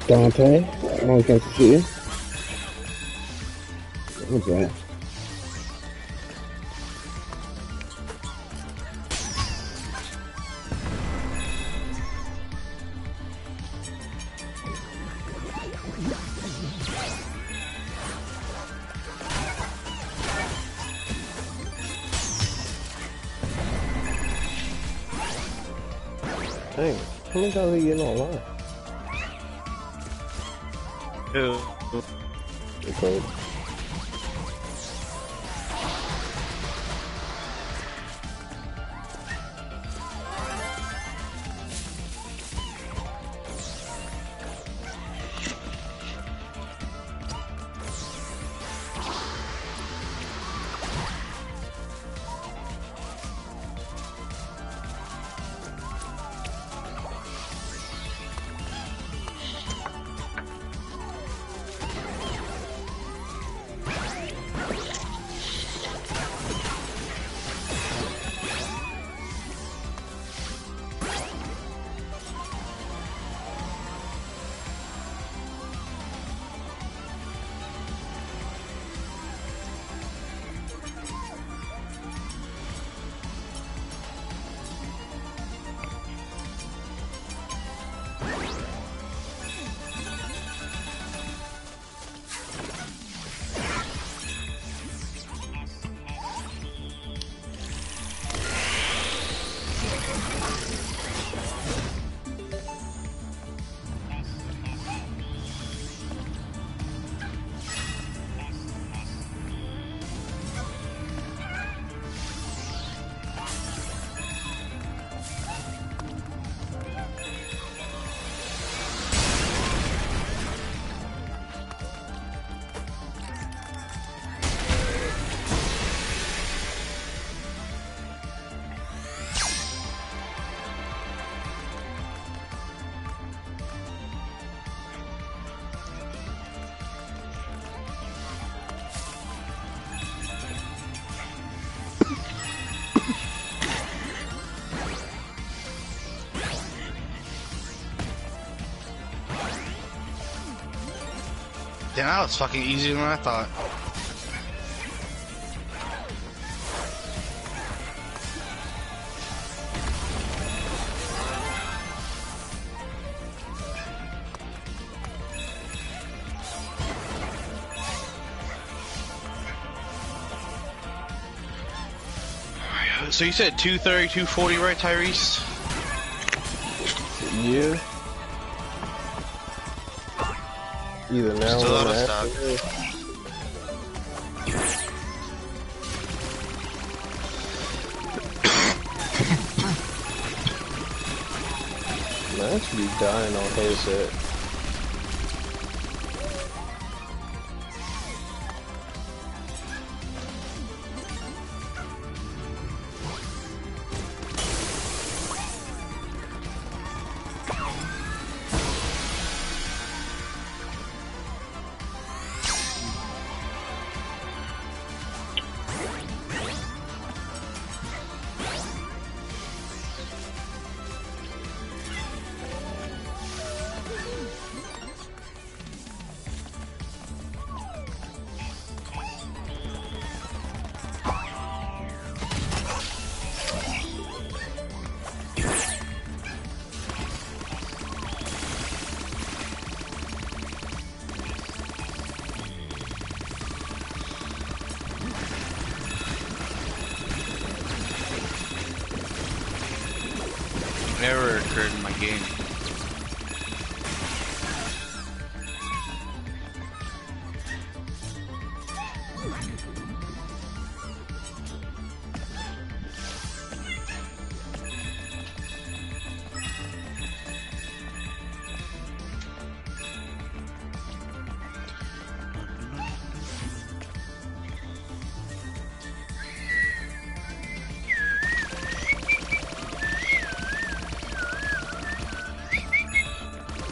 Dante, always nice to see you. What's that? Damn, that was fucking easier than I thought. So you said 230, 240, right, Tyrese? Yeah. Either now Still or after Man, I should be dying on headset.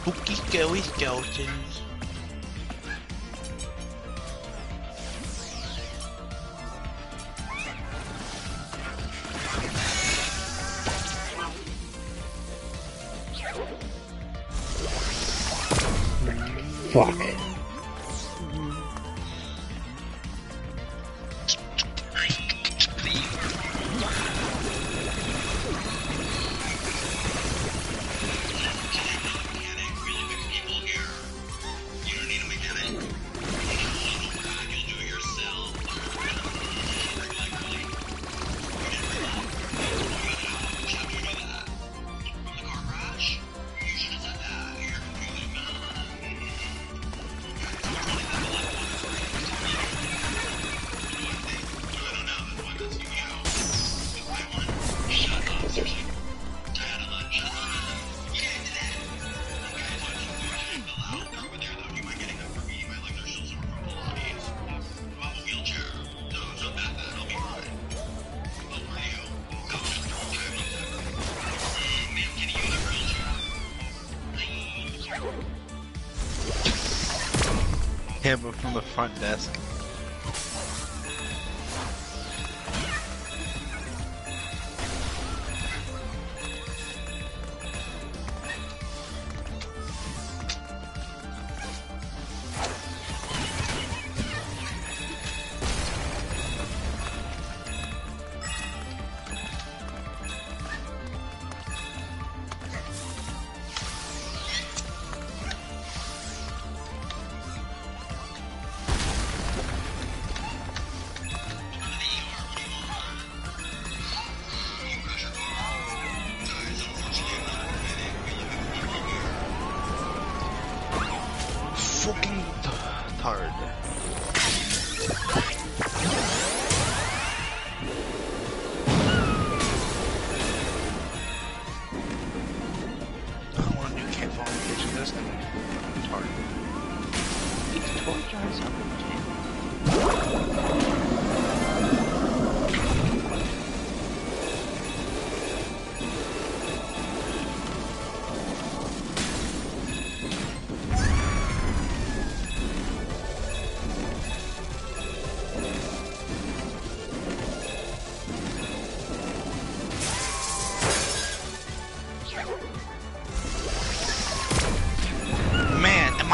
Bookie Girl é Skelton.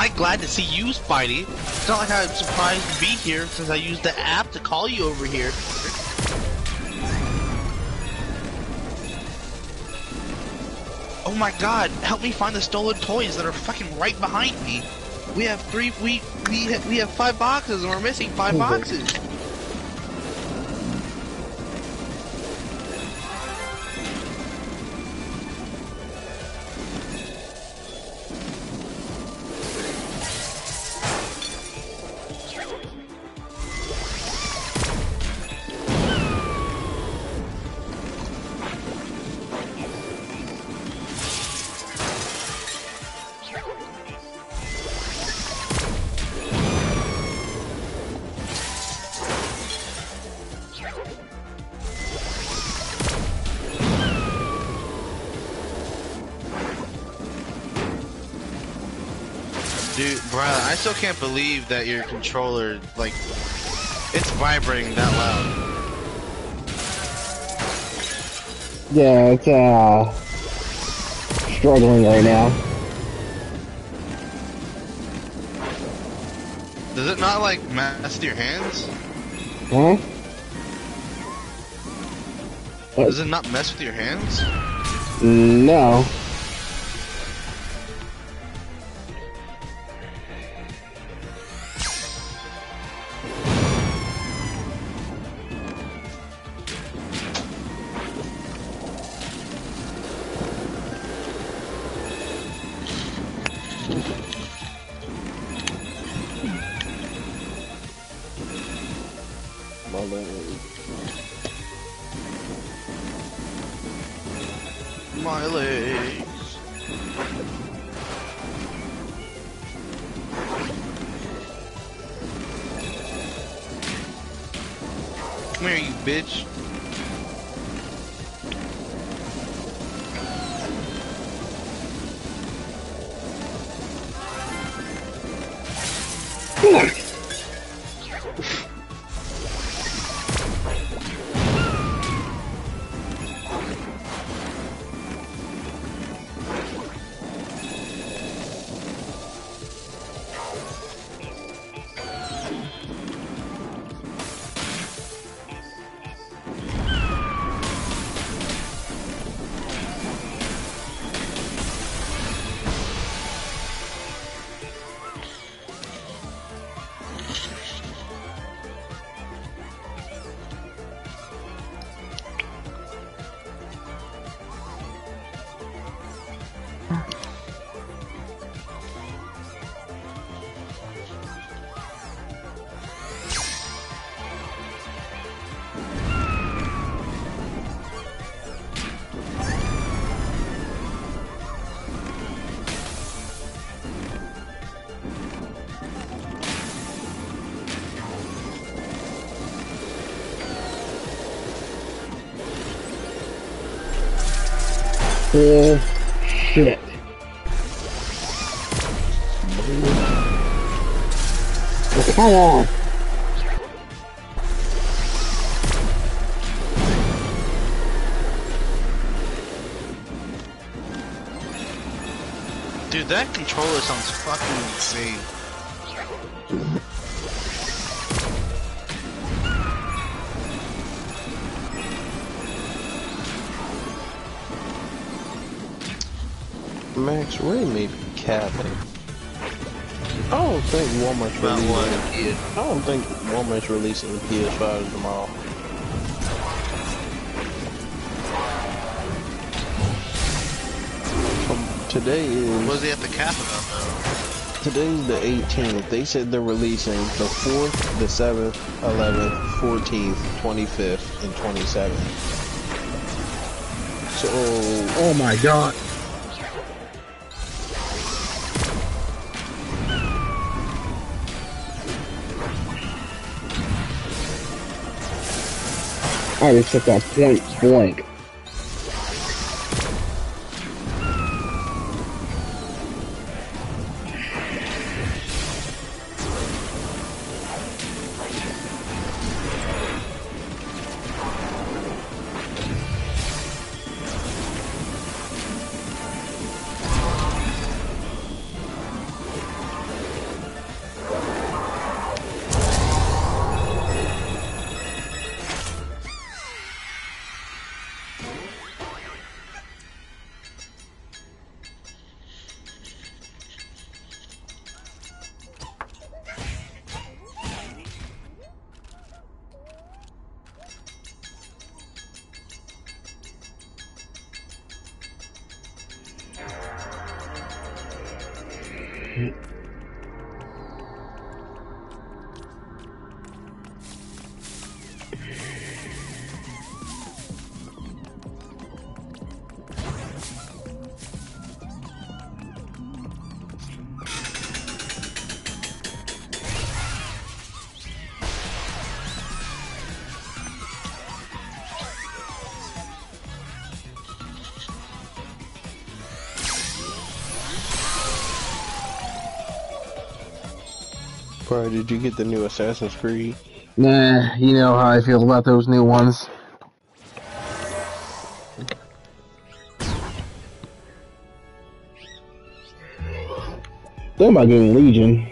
I glad to see you, Spidey. It's not like I'm surprised to be here since I used the app to call you over here. Oh my god, help me find the stolen toys that are fucking right behind me. We have three, we, we, we have five boxes and we're missing five boxes. Still can't believe that your controller, like, it's vibrating that loud. Yeah, it's uh struggling right now. Does it not, like, mess with your hands? Huh? Does it not mess with your hands? No. Oh shit. Come on. Dude, that controller sounds fucking insane. Max Ray may capping. I don't think Walmart's About releasing what? the PS. I don't think Walmart's releasing the PS5s tomorrow. Tom- Today is What was he at the cap about though? today's the 18th. They said they're releasing the 4th, the 7th, 11th, 14th, 25th, and 27th. So Oh my god. I just took that point blank. hate Bro, did you get the new Assassin's Creed? Nah, you know how I feel about those new ones. Think about getting Legion.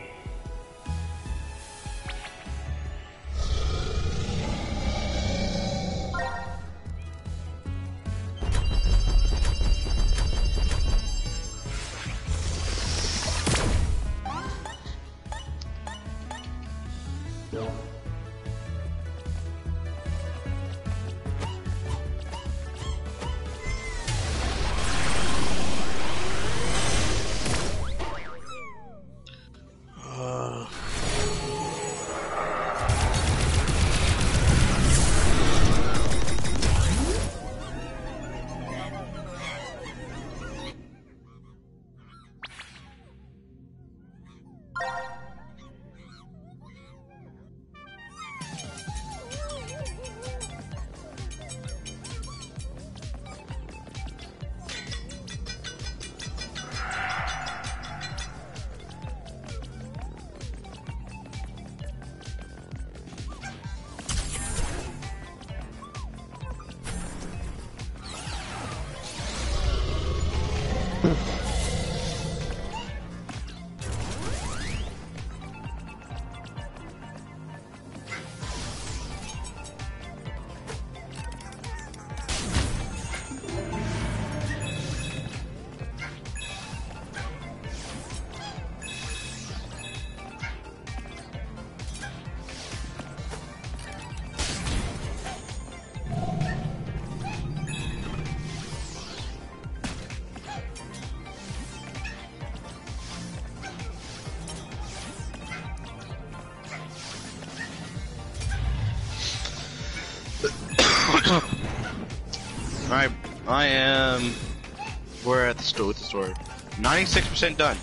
96% done.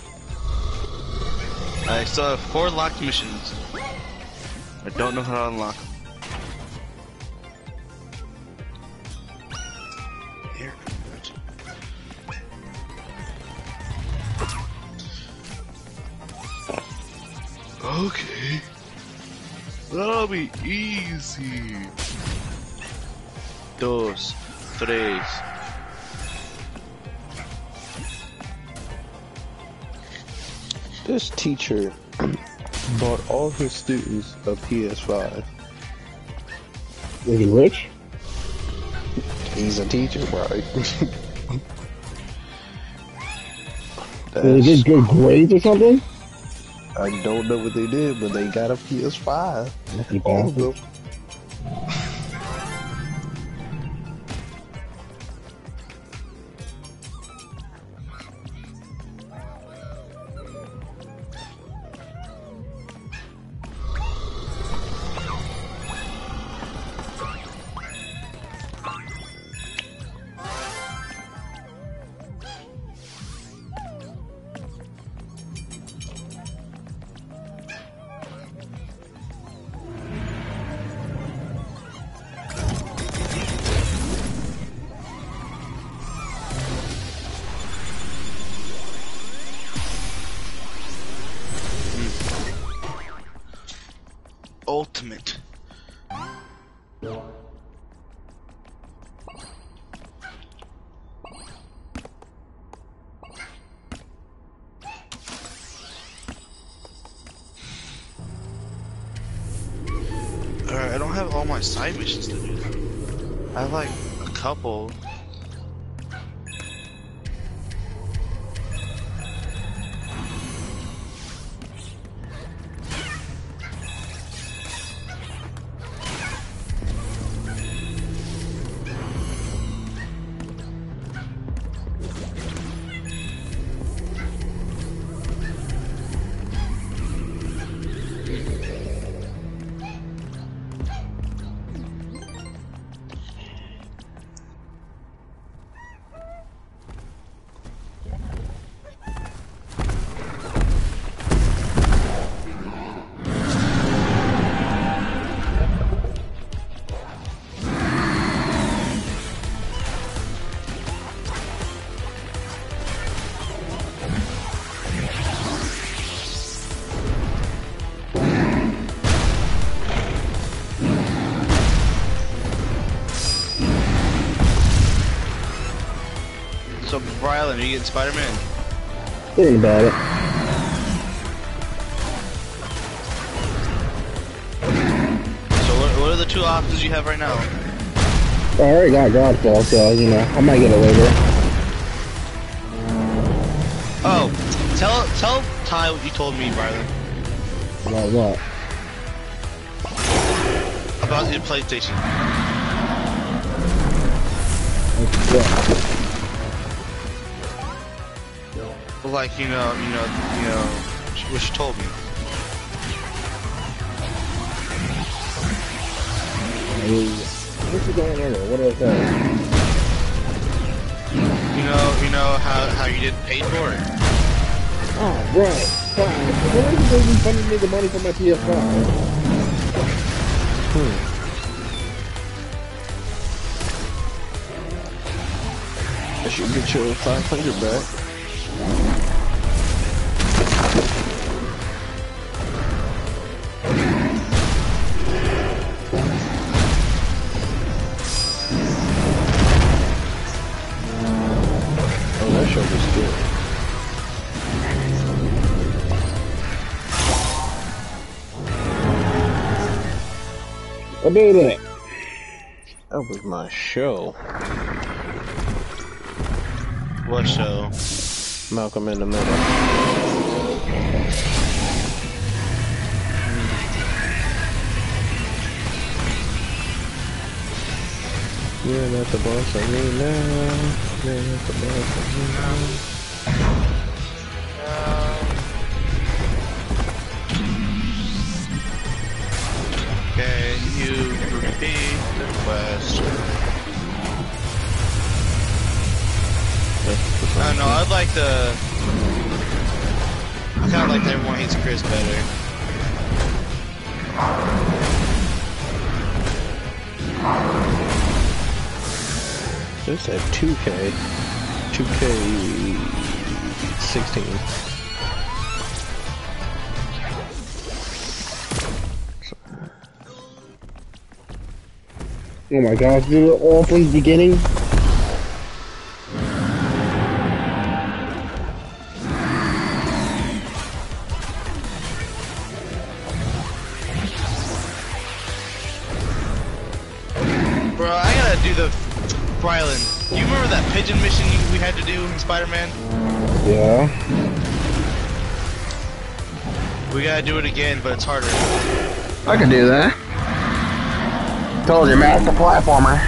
I still have four locked missions. I don't know how to unlock them. Here. Okay. That'll be easy. Dos, tres. This teacher bought all his students a PS5. Is he rich? He's a teacher, right? Did he get good grades or something? I don't know what they did, but they got a PS5. Lucky All of them. Brylen? Are you getting Spider-Man? Thinking about it. So what, what are the two options you have right now? I already got Godfall, so, you know, I might get it later. Oh, tell tell Ty what you told me, Brylen, About what? about your PlayStation. Like you know, you know, you know, what she told me. What's going on there? What did I say? You know, you know how how you didn't pay for it. Oh, right. Fine. When are you going funding me the money for my PS5? I should get your 500 back. Did it. That was my show. What show? Malcolm in the Middle. You're not the boss of me now. You're not the boss of me now. Like the everyone hates Chris better. This at 2K. 2K 16. Oh my gosh, do it all from the beginning? Do the. Brylen, do you remember that pigeon mission we had to do in Spider-Man? Yeah. We gotta do it again, but it's harder. I can do that. Told you, master platformer.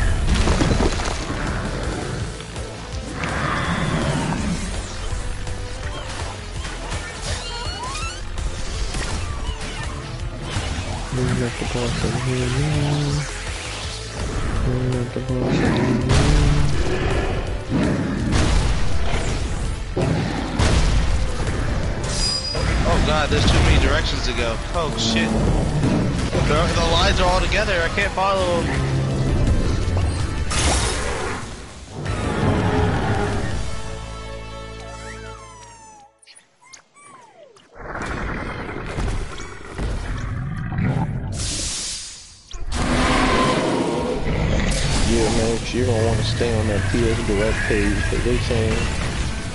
You're not the boss of me now. You're not the boss of me now. Oh god, there's too many directions to go. Oh shit. The, the lines are all together. I can't follow them. You're gonna want to stay on that PS Direct page because they saying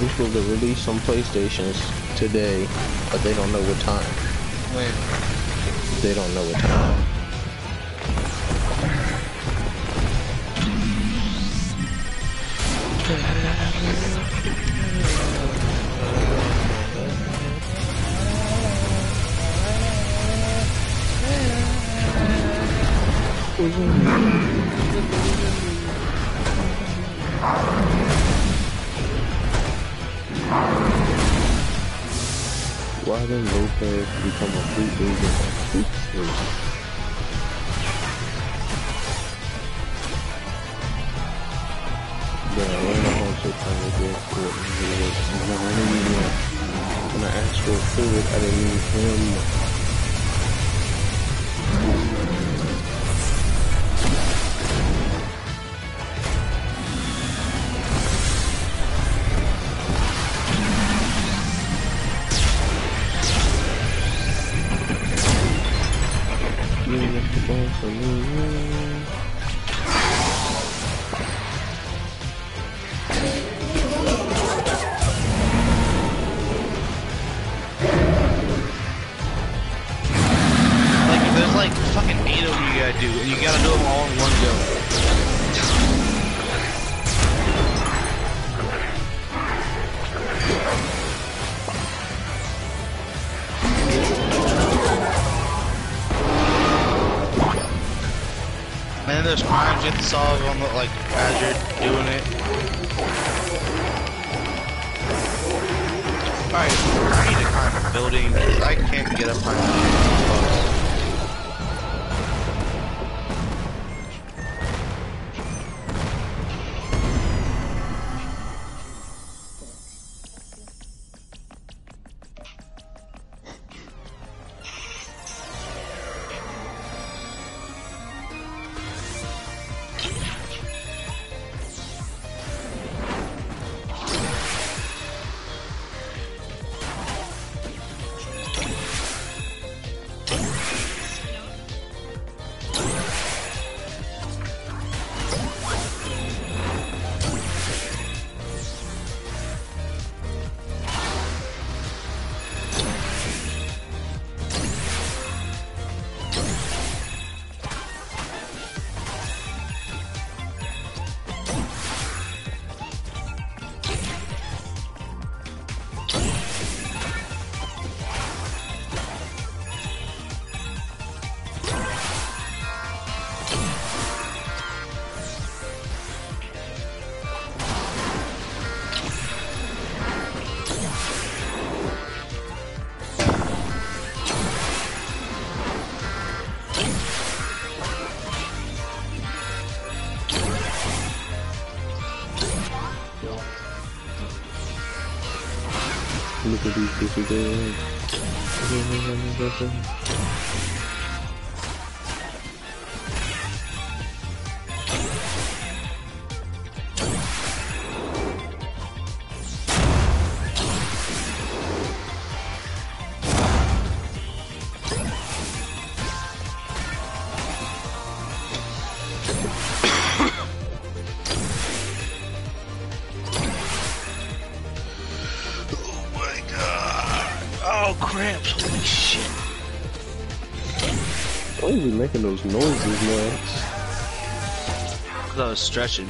we're supposed to release some PlayStations today, but they don't know what time. Wait. They don't know what time. Become a free agent to get for it. No, I didn't that. When I for food, I didn't mean him. And then there's crimes you have to solve on the, like as you're doing it. Alright, I need to climb a building. 'cause I can't get up high. Those noises, man? Cause I was stretching.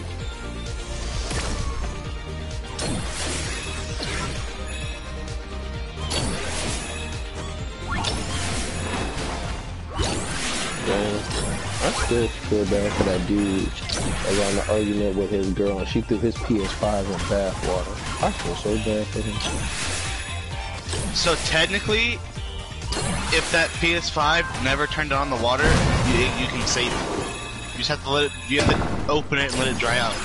Still feel bad for that dude around the argument with his girl and she threw his PS5 in bathwater. I feel so bad for him. So technically, if that PS5 never turned on the water, you, you can save it. You just have to let it, you have to open it and let it dry out.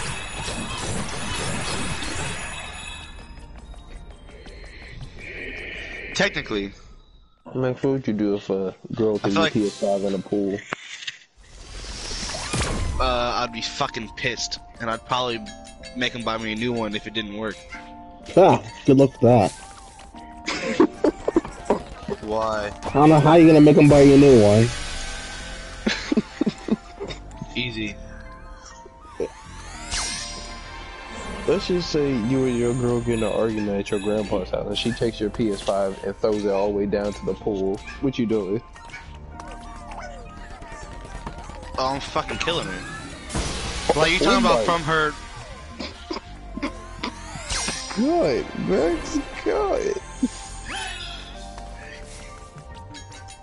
Technically. Man, what would you do if a girl threw feel your like- PS5 in a pool? uh, I'd be fucking pissed, and I'd probably make him buy me a new one if it didn't work. Ah, good luck with that. Why? I don't know how you're gonna make them buy you a new one. Let's just say you and your girl get in an argument at your grandpa's house and she takes your PS5 and throws it all the way down to the pool. What you doing? Oh, I'm fucking killing her. Like you talking about from her? Good, Max, good.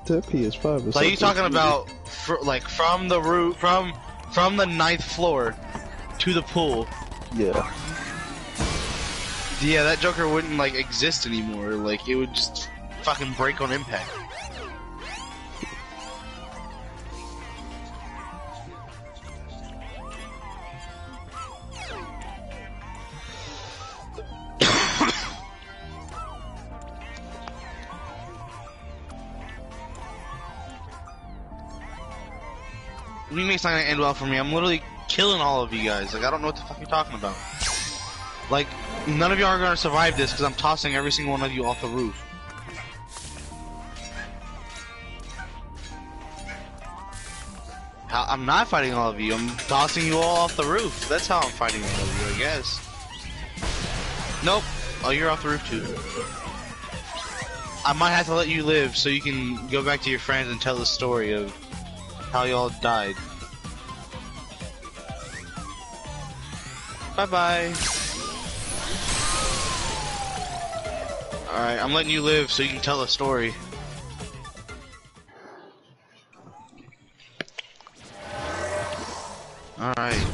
That PS5 is Like you talking cute. about, fr- like from the roof, from from the ninth floor to the pool. Yeah. Yeah, that Joker wouldn't like exist anymore. Like it would just fucking break on impact. It's not gonna end well for me? I'm literally killing all of you guys. Like I don't know what the fuck you're talking about. Like none of you are gonna survive this because I'm tossing every single one of you off the roof. I'm not fighting all of you. I'm tossing you all off the roof. That's how I'm fighting all of you, I guess. Nope. Oh, you're off the roof too. I might have to let you live so you can go back to your friends and tell the story of how y'all died. Bye bye Alright, I'm letting you live so you can tell a story. Alright.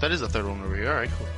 That is the third one over here. Alright, cool.